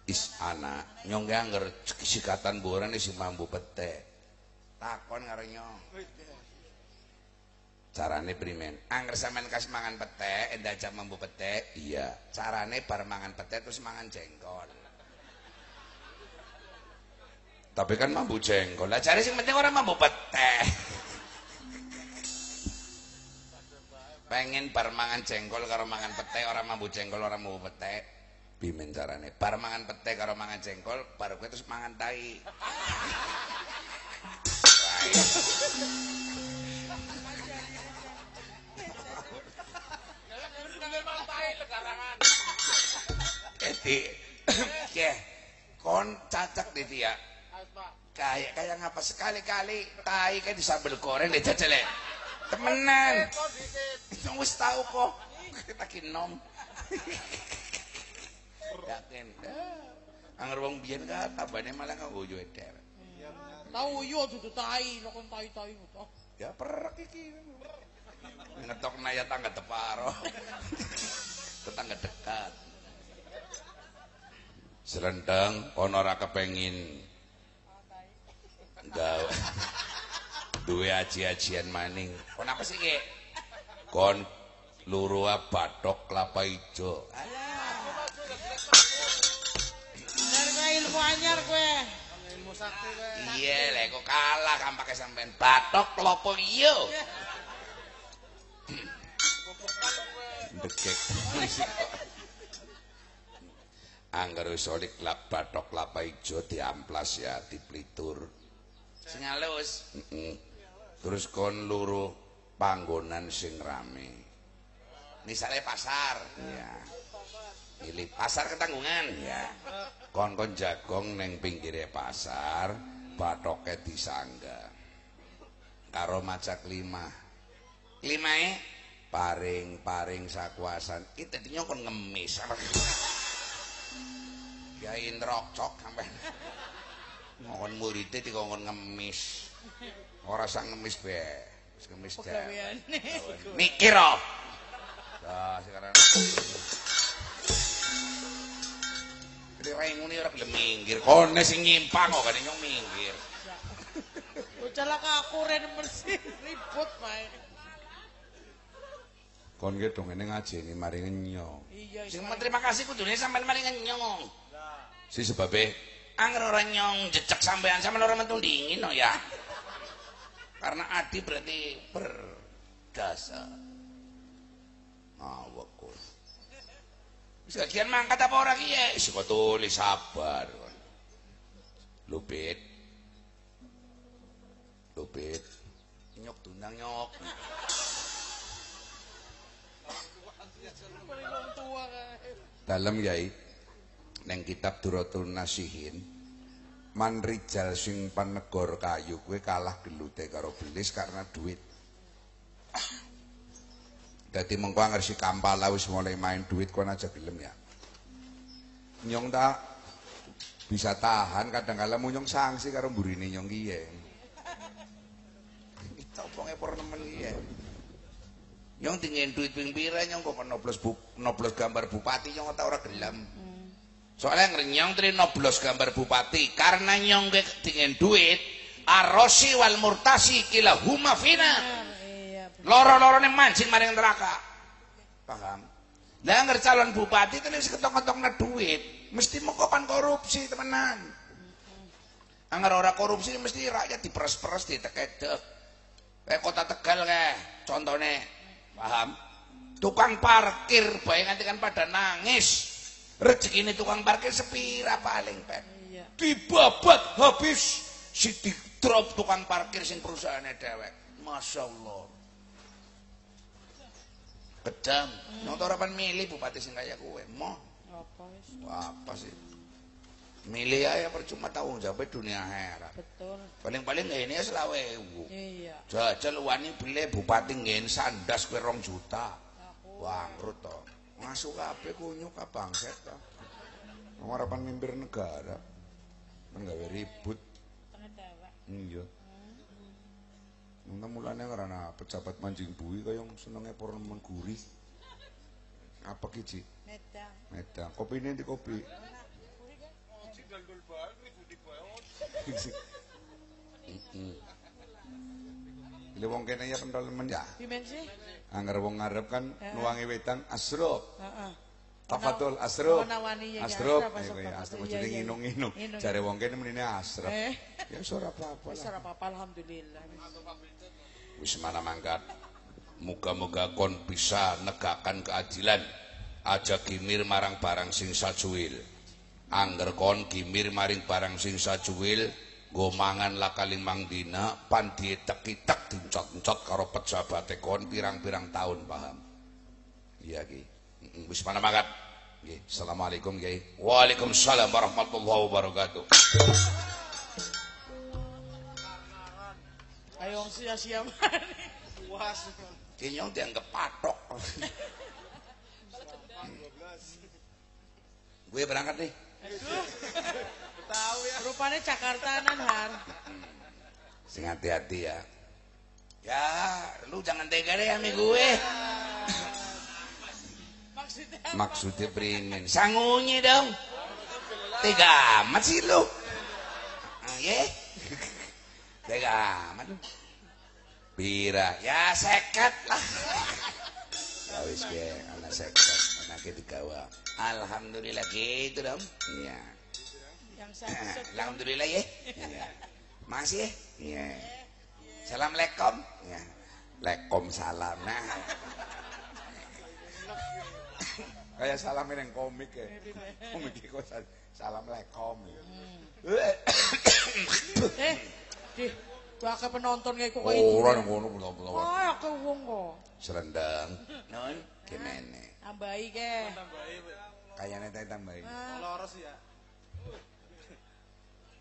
is anak nyong ge angger sikatan boran sing mambu petek Takon karo nyong. carane primen. Angger sampean kas mangan pete, endah jam mambu pete, iya. Carane bar mangan pete terus mangan jengkol. Tapi kan mambu jengkol Lah jare sing penting ora mambu pete. Pengen bar mangan jengkol karo mangan pete, ora mambu jengkol ora mambu pete. pimen carane Bar mangan pete karo mangan jengkol, baru kowe terus mangan tai. Ya, kon cacak deh dia. Kayak kayak ngapa sekali-kali tai kayak disambel goreng deh jajale. Temenan. Yang wis tahu kok. Kita kinom. Yakin. Angger wong biyen ka tabane malah kanggo yo dhewe. Tahu yo dudu tai, lo kon tai-tai. ya perek iki ngetok naya tangga teparo tetangga dekat selendang ono ora kepengin gawe duwe aji-ajian maning. Kon apa sih ki? Kon luru batok kelapa ijo. Bener ilmu anyar kowe. ilmu sakti kowe. Iya lek kok kalah kan pakai sampean. Batok kelapa ijo dekek anggar wis oleh klap batok kelapa ijo diamplas ya diplitur sing Heeh. terus kon luru panggonan sing rame. Misalnya pasar. Ya pilih pasar ketanggungan. Ya kon kon jagong neng pinggire pasar batoknya disangga. Karo macak lima. Lima paring paring sakuasan kita dinya kon ngemis. Kiai nrokcok sampai ngomong muridnya dikongkon ngemis ora sang ngemis be wis ngemis dah Gaweane. mikir oh Nah, sekarang orang nguni ora gelem minggir. Kone sing nyimpang kok kan nyong minggir. Ucala aku ren bersih ribut mae. Kon ki dongene ngajeni mari ngenyong. Iya, Sing terima kasih kudune sampean mari nyong. Si sebabe Angger ora nyong jejak sampean sampean ora mentu dingin no ya. Karena adi berarti berdasa. Ngawak kok. Wis kagian mangkat apa ora ki ya? Wis kok tulis sabar. kon. Lupit. Lupit. Nyok tunang nyok. Dalem yai neng kitab Duratul Nasihin man rijal sing panegor kayu kuwi kalah gelute karo belis karena duit. Dadi mengko anger si Kampala wis mulai main duit kon aja gelem ya. Nyong tak bisa tahan kadang kala munyong sanksi karo mburine nyong kiye. Oponge por nemen ki ya. Nyong tingin duit ping pira nyong kok noblos bu, noblos gambar bupati nyong ora gelem. Soalnya ngerenyong tri noblos gambar bupati karena nyong ke tingin duit arosi wal murtasi kila huma fina. Iya. bener. Loro-lorone mancing maring neraka. Paham? Lah anggar calon bupati itu wis ketong-ketongna duit, mesti mengkopan korupsi temenan. Anggar ora korupsi mesti rakyat diperes-peres ditekedek. Kayak kota Tegal kayak contohnya, paham? Tukang parkir bae nganti kan pada nangis. Rezeki ini tukang parkir sepira paling pet. Iya. Dibabat habis si di drop tukang parkir sing perusahaannya dewek. Masya Allah. Kedam. Nyong ora pan milih bupati sing kaya kowe. Mo, Apa apa sih? Milih aja percuma tanggung jawab dunia akhirat. Betul. Paling-paling ini ya selawe. Iya. Jajal wani beli bupati ngen sandas kue rong juta. Bangkrut to. masuk kabeh kunyuk ke bangset ta. Ngarepan mimpir negara. Menggawe ribut. Iya. Nunda mulane karena pejabat mancing bui kaya yang senenge poro men guri. Apa ki, Medang. Medang. Kopi ini oh, di kopi. Oh, Ci gandul banget, ini di. Ile wong kene ya pentol nemen ya. Pimen sih? Angger wong ngarep kan Heeh. nuwangi wedan asrop. Heeh. Tafadhol asrop. Asrop. asrop, asrop. asrop Iya, jadi nginung-nginung. Nginung. Jare wong kene menine asrop. Eh. Ya wis ora apa-apa Wis ora apa-apa alhamdulillah. Wis mana mangkat. Muga-muga kon bisa negakan keadilan. Aja gimir marang barang sing sajuwil. Angger kon gimir maring barang sing sajuwil, nggo mangan lakaling mangdina pan dietek-itek dincot-encot karo pejabate kon pirang-pirang tahun paham. Iya ki. Wis mana mangkat. Nggih, Assalamualaikum Kiai. Waalaikumsalam warahmatullahi wabarakatuh. Ayo wong sia-sia puas Kinyong dianggap patok. Gue berangkat nih. Tahu ya Rupanya Jakarta nan har. Sing hati-hati ya. Ya, lu jangan tega deh sama gue. Maksudnya Maksudnya beringin. Sangunyi dong. Tega amat sih lu. Ah, Ye. Tega amat lu. Bira. Ya seket lah. Ya wis gue anak seket. Anaknya digawa. Alhamdulillah gitu dong. Iya. Alhamdulillah ya. Iya. Makasih ya. Iya. Assalamualaikum. Ya. Waalaikumsalam. Nah. Kayak salamin yang komik ya. Komik itu sal- Assalamualaikum. Eh, di ke penonton kayak kok itu. orang ngono belum-belum. Oh, ke wong kok. Serendang. Non. Gimana? Tambahi ke. Kayaknya tadi tambahin. Loros ya.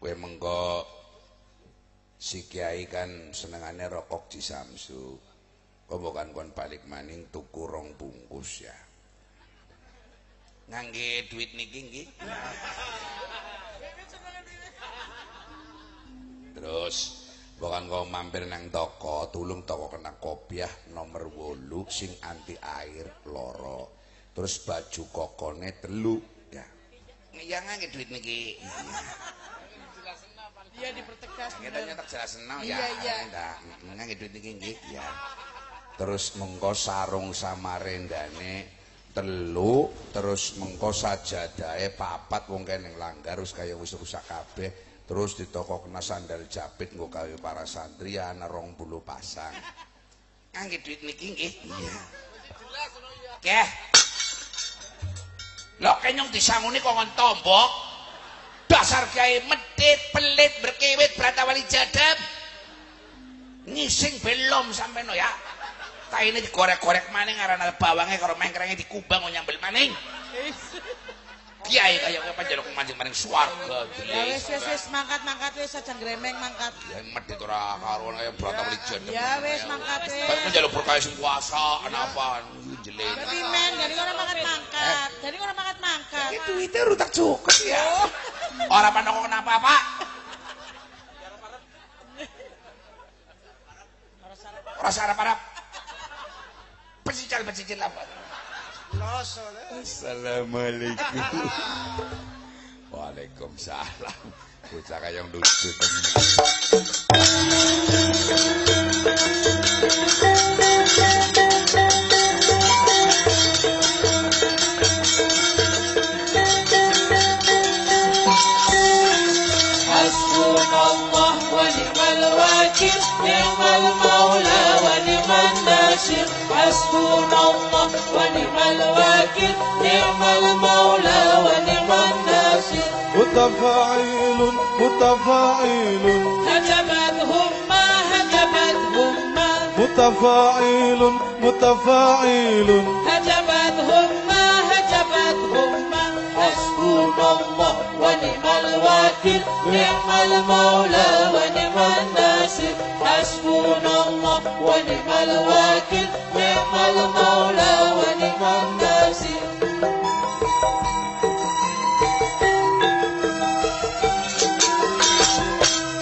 Kue mengko si kiai kan senengannya rokok di Samsu. Kok bukan kon balik maning tuku rong bungkus ya. Ngangge duit niki nggih. Terus bukan kau mampir nang toko, tulung toko kena kopiah nomor wolu sing anti air loro. Terus baju kokone telu ya. Yang ngangge duit niki. Iya dipertegas Kita nyetak jelas senang Iya, ya. iya. Nggak, nggak tinggi nggih ya. Terus mengko sarung sama rendane telu terus mengko sajadahe papat wong kene ning langgar wis kaya wis rusak kabeh terus di toko kena sandal japit nggo gawe para santri ana 20 pasang ngangge duit niki nggih iya Keh. Lho kenyong disanguni kok ngon tombok. Dasar kiai medit, pelit, berkewit, beratawali jadab. Ngising belum sampai no ya. Kaine digorek-gorek maning arana bawangnya karo mengkrenge dikubang nyambel maning. Kiai kaya kowe panjaluk mancing maning swarga. Ya wis wis wis mangkat mangkat wis aja gremeng mangkat. Ya medit ora karuan kaya beratawali jadab. Ya wis mangkat wis. Kan panjaluk berkaya sing kuasa napa jelek. Tapi men, jadi orang mangkat mangkat. Jadi orang mangkat mangkat. Itu itu rutak cukup ya. Orang pandang kenapa pak? Orang sarap harap. Pecicil pecicil apa? Assalamualaikum. Waalaikumsalam. Bocah kaya duduk. نعم المولى ونعم الناصر حسبنا الله ونعم الوكيل. نعم المولى ونعم الناصر متفاعل متفاعل. هجمتهم ما هجمتهم ما. متفاعل متفاعل. هجمتهم ما هجمتهم ما. حسبنا الله ونعم الوكيل. نعم المولى ونعم الناصر ونعم الوكيل نعم المولى ونعم الناصر.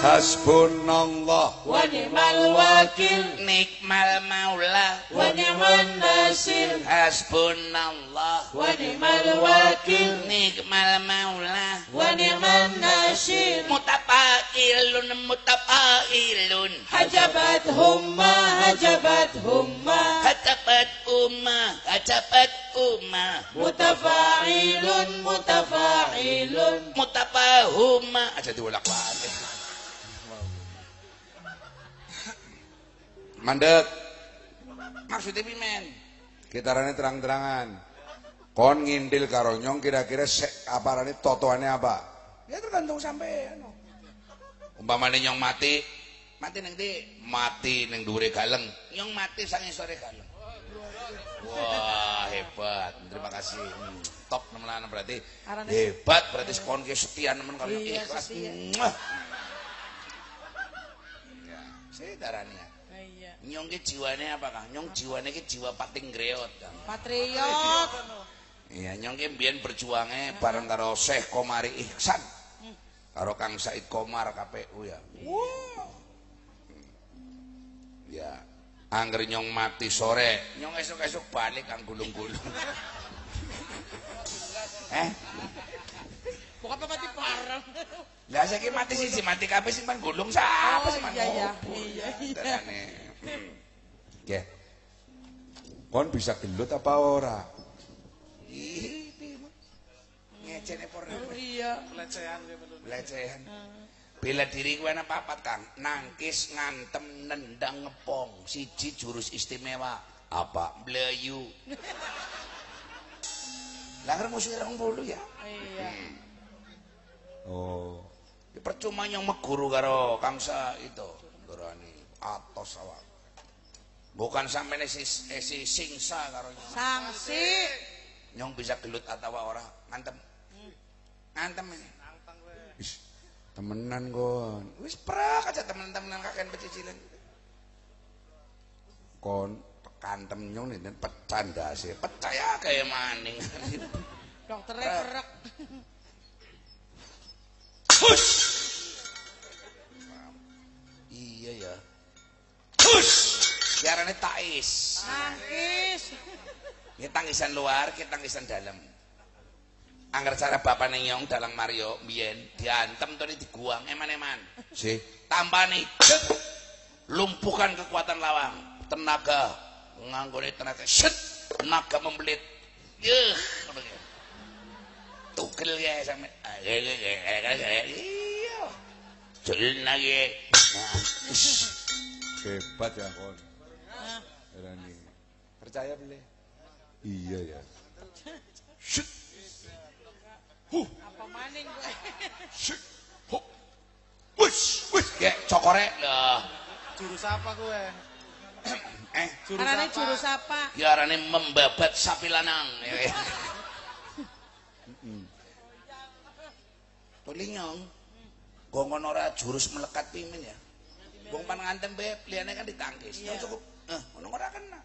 Hasbunallah. Wa ni'mal wakil. Nikmal maula. Wa ni'man nasir. Hasbunallah. Wa ni'mal wakil. Nikmal maula. Wa ni'man nasir. Mutafailun mutafailun. Hajabat humma hajabat humma. Hatabat umma hatabat umma. Mutafailun mutafailun. Mutafahuma aja diulang balik. Mandek. Maksudnya pimen? Kitarane terang-terangan. Kon ngindil karo nyong kira-kira sek aparane totoane apa? Ya tergantung sampean. Umpamane nyong mati, mati neng di, mati neng dure galeng, nyong mati sang sore galeng. Wah hebat, terima kasih. Hmm, top nemenan berarti hebat berarti sekon ke setia nemen kalau Iya, ikhlas. setia. Muah. Ya, saya darahnya. Nyong ke jiwane apa kang? Nyong jiwane ke jiwa pating greot kang. Patriot. Iya, nyong ki mbiyen berjuangnya bareng karo Syekh Komari Ihsan. Karo Kang Said Komar KPU ya. Ya, Angger nyong mati sore, nyong esuk-esuk balik kang gulung-gulung. eh, Pokoknya mati bareng. lah saiki mati siji, mati kabeh sing pan gulung sapa Oh sing pan iya iya. Iya iya. Nggih. Kon bisa gelut apa ora? Ngecene por Oh, Iya. Pelecehan pelecehan. Bela diri kuwi ana papat, Kang. Nangkis, ngantem, nendang, ngepong. Siji jurus istimewa. Apa? Blayu. Lah musuh 20 ya. Iya. Oh. Ya percuma yang meguru karo Kangsa itu. Durani atos awak. Bukan sampai si, eh, si singsa karo nyong. Sanksi. Nyong bisa gelut atau ora ngantem. Ngantem ini. Is, temenan kon. Wis prak aja temen-temenan kakek pecicilan. Kon kantem nyong nih pecah ndase. Percaya kayak maning. Dokternya kerek. iya ya. Hus. Biarane tais. Nangkis. Ini tangisan luar, kita tangisan dalam. Angger cara bapak nyong dalang Mario biyen diantem tuh diguang eman-eman. Si, Tampani. Cet. Lumpuhkan kekuatan lawang. Tenaga. Nganggone tenaga. Set. Naga membelit. Yuh. Tugel ya sampe. Iya. Jul lagi. Nah. hebat ya kon. Berani. Percaya boleh? Iya ya. Apa maning gue? Wus, wus. Ya, cokore. Lah. Jurus apa gue? Eh, Jurus Karena apa? jurus apa? diarani membabat sapi lanang. Tulinyong. Gongon ora jurus melekat pimin ya. Wong pan ngantem bae liyane kan ditangkis. Ya cukup. ora kena.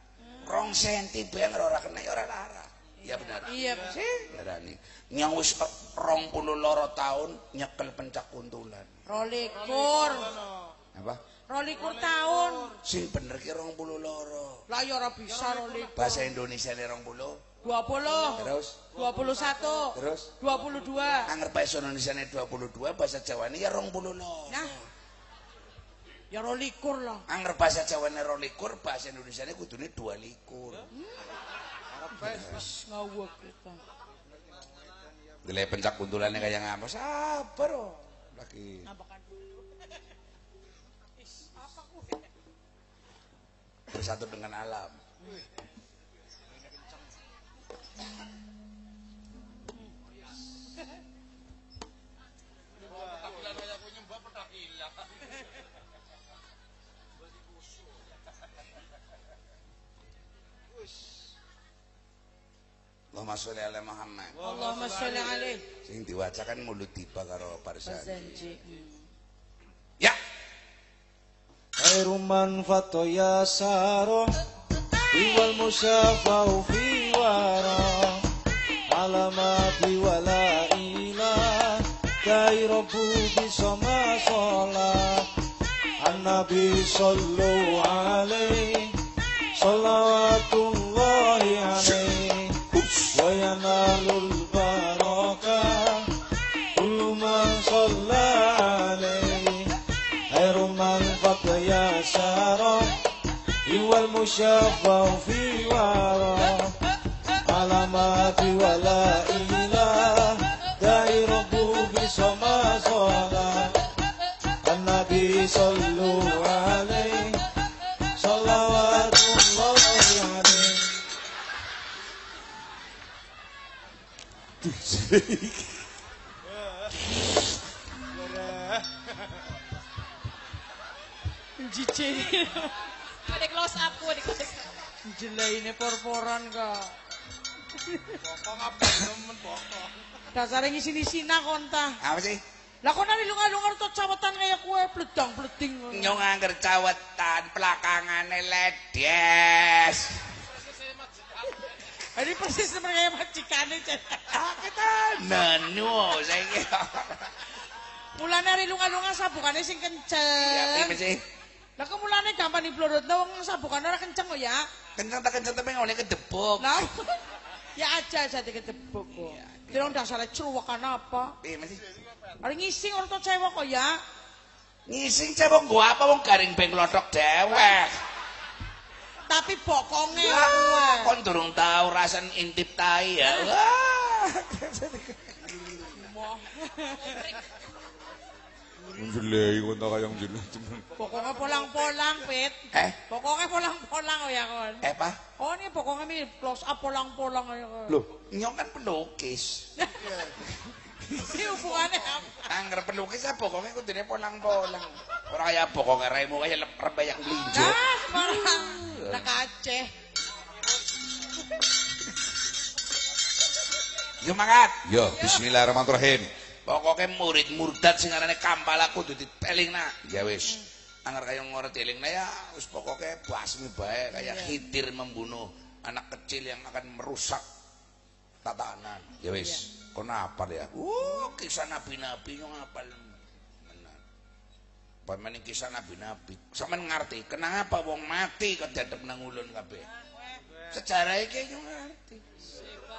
Rong senti ben ora kena ya ora lara. ya benar. Iya benar. Nyang wis eh, 22 tahun nyekel pencak kuntulan. 22. Apa? rolikur tahun Sing bener ki 22. Lah ya ora bisa 22. Bahasa Indonesia ne 20. 20. Terus 21. Terus 22. Angger bahasa Indonesia ne 22, bahasa Jawa ne ya 22. Nah. Ya rolikur lah. Angger bahasa Jawa ne 22, bahasa Indonesia ne kudune 22. Wis ngawuk kita. Dile pencak kuntulannya kayak ngapa? Sabar oh. Lagi bersatu dengan alam. Allahumma sholli ala Muhammad. Allahumma sholli alaih. Sing diwacakan mulut tiba karo Parsanji. Ya. Khairu man fatoya saro wal musafau fi wara alamati wala ilah kai rabbu bisama sholat annabi sallallahu alaihi salawatullahi alaihi وينال البركة كل من صلى عليه. خير من فتى يساره هو المشفع في وراه علامات ولا إله داعي ربه بسما صلاة النبي صلوا عليه. Jijik. Di close up ku, di close up. Jelaine porporan kak. Pokok apa temen pokok. Dasare ngisi-ngisina konta. Apa sih? Lah kok nari lunga-lunga untuk cawetan kayak kue bledang-bleding. Nyong angger cawetan pelakangane ledes. Ini persis seperti kayak majikane Cen. Ah, kita nenu saiki. Mulane hari lunga-lunga sabukane sing kenceng. piye sih? Lah kemulane gampang diplorot wong sabukan ora kenceng kok ya. Kenceng tak kenceng tapi ngene kedebuk. Lah ya aja aja diketebuk kok. Dirong dasare cruwakan apa? Piye mesti? Are ngising ora to cewek kok ya. Ngising cewek gua apa wong garing beng klothok dewek. Tapi bokonge kon durung tau rasan intip tai ya. Wah. Jelek kon tak kayang jeneng. Pokoknya polang-polang, Pit. Eh, Pokoknya polang-polang kok ya kon. eh pa? Oh ini pokoknya mi close up polang-polang ya kon. Loh, nyong kan pelukis. Ini hubungannya apa? Angger pelukis apa pokoknya kudune polang-polang. Ora kaya pokoknya raimu kaya lep- rembayang melinjo. Nah, sembarang. Nak Aceh. Yo mangkat. Yo, bismillahirrahmanirrahim. Pokoknya murid murtad sing arane kampala kudu ditelingna. Ya wis. Angger kaya ngerti elingna ya wis pokoknya basmi bae kaya khidir membunuh anak kecil yang akan merusak tatanan. Ya wis. Kon apal ya. Uh, kisah nabi-nabi yang apal. Menan. Pamane kisah nabi-nabi. Sampeyan ngerti kenapa wong mati kok dadep nang ulun kabeh. Sejarah iki ngerti.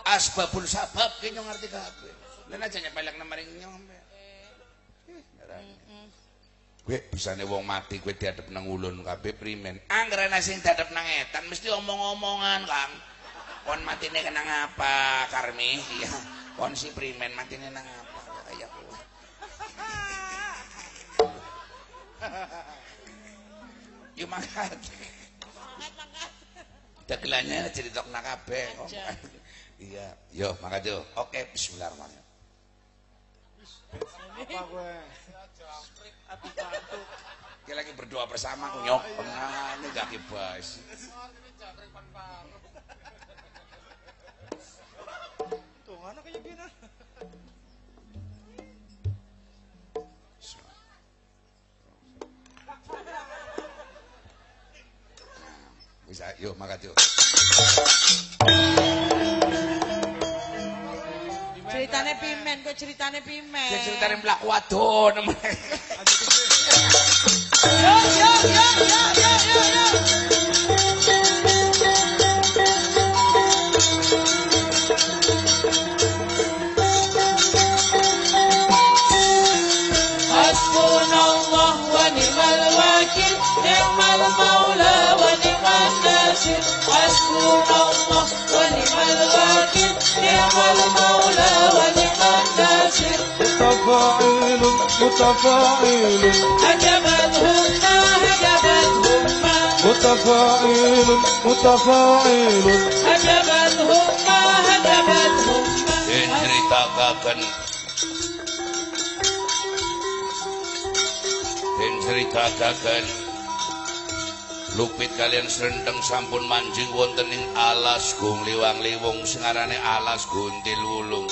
Asbabul sabab ki yo ngerti kabeh. Lan aja nyepelek namaring nyong. Kowe bisane wong mati kowe diadep nang ulun primen. Anggere sing diadep nang etan mesti omong-omongan, Kang. Kon matine kena ngapa, Karmi? Iya. Kon si primen matine nang apa? Kaya kowe. Yo mangkat. Dagelannya cerita kena kabeh. Iya, yo mangkat yo. Oke, bismillahirrahmanirrahim. Apa gue? Kita lagi berdoa bersama aku nyok ini gak kibas. Mana kayak gini? Bisa, yuk makan yuk. Ceritane pimen, kok ceritane pimen. Yang ceritanya melaku wadon. Yo yo yo yo yo yo yo. الراشد حسبنا الله ونعم نعم المولى ونعم الناصر. متفائل متفائل أجبتهم ما أجبتهم ما متفائل متفائل أجبتهم ما أجبتهم ما Diceritakan Diceritakan Lupit kalian serendeng sampun manjing wonten ing alas gung liwang liwung sengarane alas guntil wulung.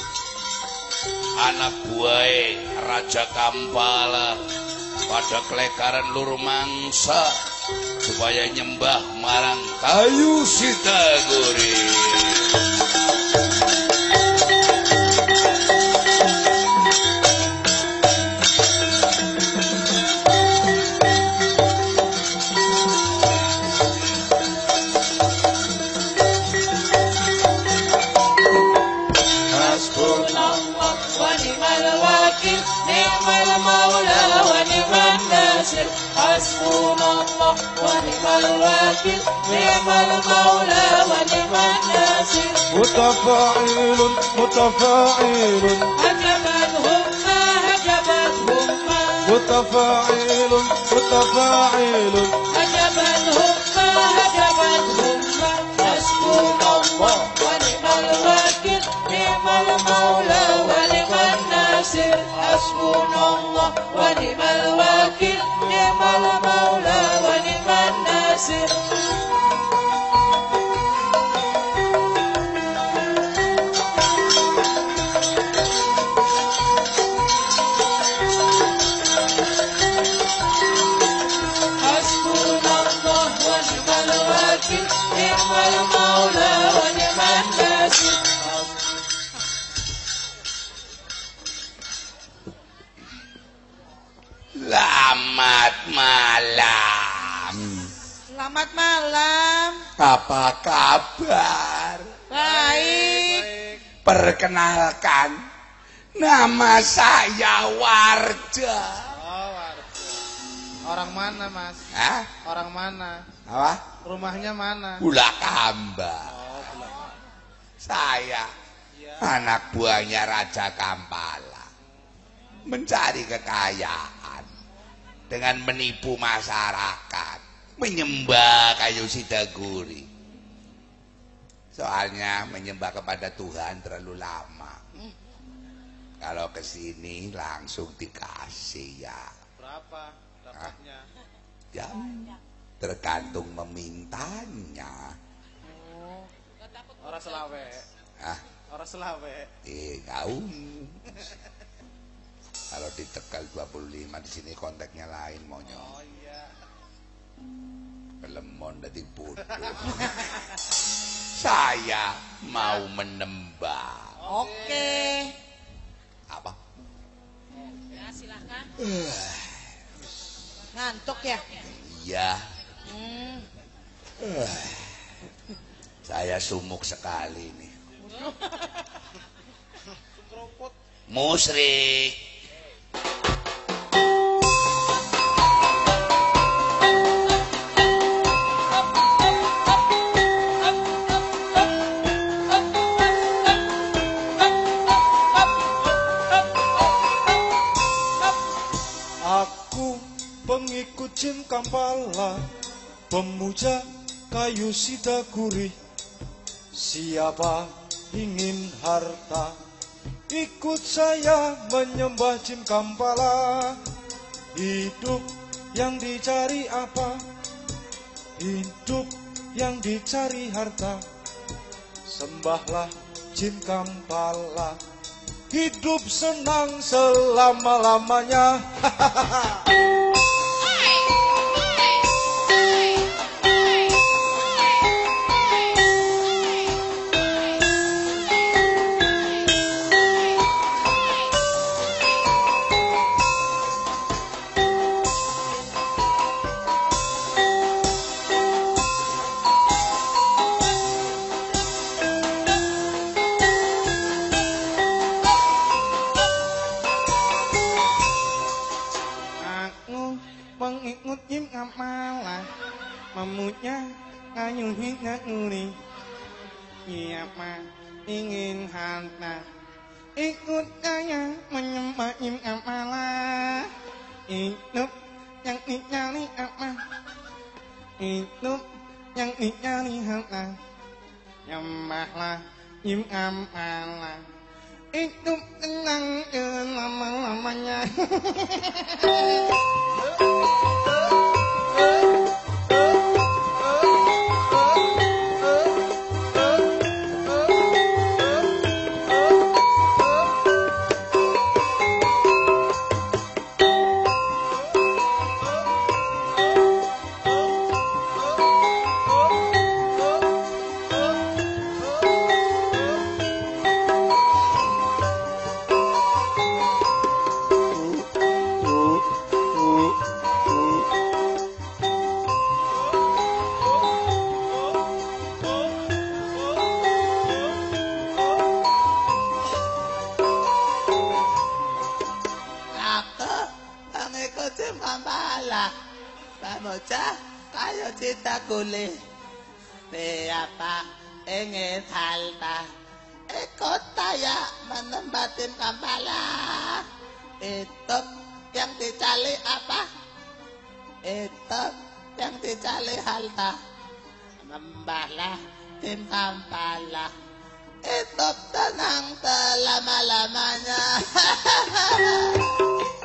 Anak buahe raja kampala pada kelekaran lur mangsa supaya nyembah marang kayu sitaguri الناصر حسبنا الله ونعم الوكيل. نعم المولى ونعم الناصر. متفاعل متفاعل. هجمتهم ما هجمتهم ما متفاعل متفاعل. هجمتهم ما هجمتهم ما حسبنا الله ونعم الوكيل. نعم المولى حسبنا الله ونعم الوكيل نعم المولى ونعم الناصر Selamat malam. Apa kabar? Baik. Perkenalkan, nama saya Warja. Oh, war- Orang mana, Mas? Hah? Orang mana? Apa? Rumahnya mana? Gula Kamba. Saya anak buahnya Raja Kampala. Mencari kekayaan dengan menipu masyarakat, menyembah kayu sidaguri. Soalnya menyembah kepada Tuhan terlalu lama. Kalau ke sini langsung dikasih ya. Berapa dapatnya? Ya, tergantung memintanya. Orang selawe. Ah, Orang selawe. eh gaum. Kalau di Tegal 25 di sini kontaknya lain monyong. Oh iya. Lemon dadi bodoh. Saya mau menembak. Oke. Apa? Ya, silahkan. Ngantuk ya? Iya, Hmm. saya sumuk sekali nih. Musrik. Jin Kampala Pemuja kayu sidaguri Siapa ingin harta? Ikut saya menyembah Jin Kampala. Hidup yang dicari apa? Hidup yang dicari harta. Sembahlah Jin Kampala. Hidup senang selama-lamanya. Aku Memuja kayu hidaguri Siapa ingin harta? Ikut saya menyembah Jim Kamala Hidup yang dicari apa? Hidup yang dicari harta. Nyembahlah Jim Kamala Hidup tenang selama-lamanya kule. Berapa enge salta e kota ya menempatin kampala. Itu yang dicali apa? Itu yang dicali halta. Membala tim kampala. Itu tenang selama-lamanya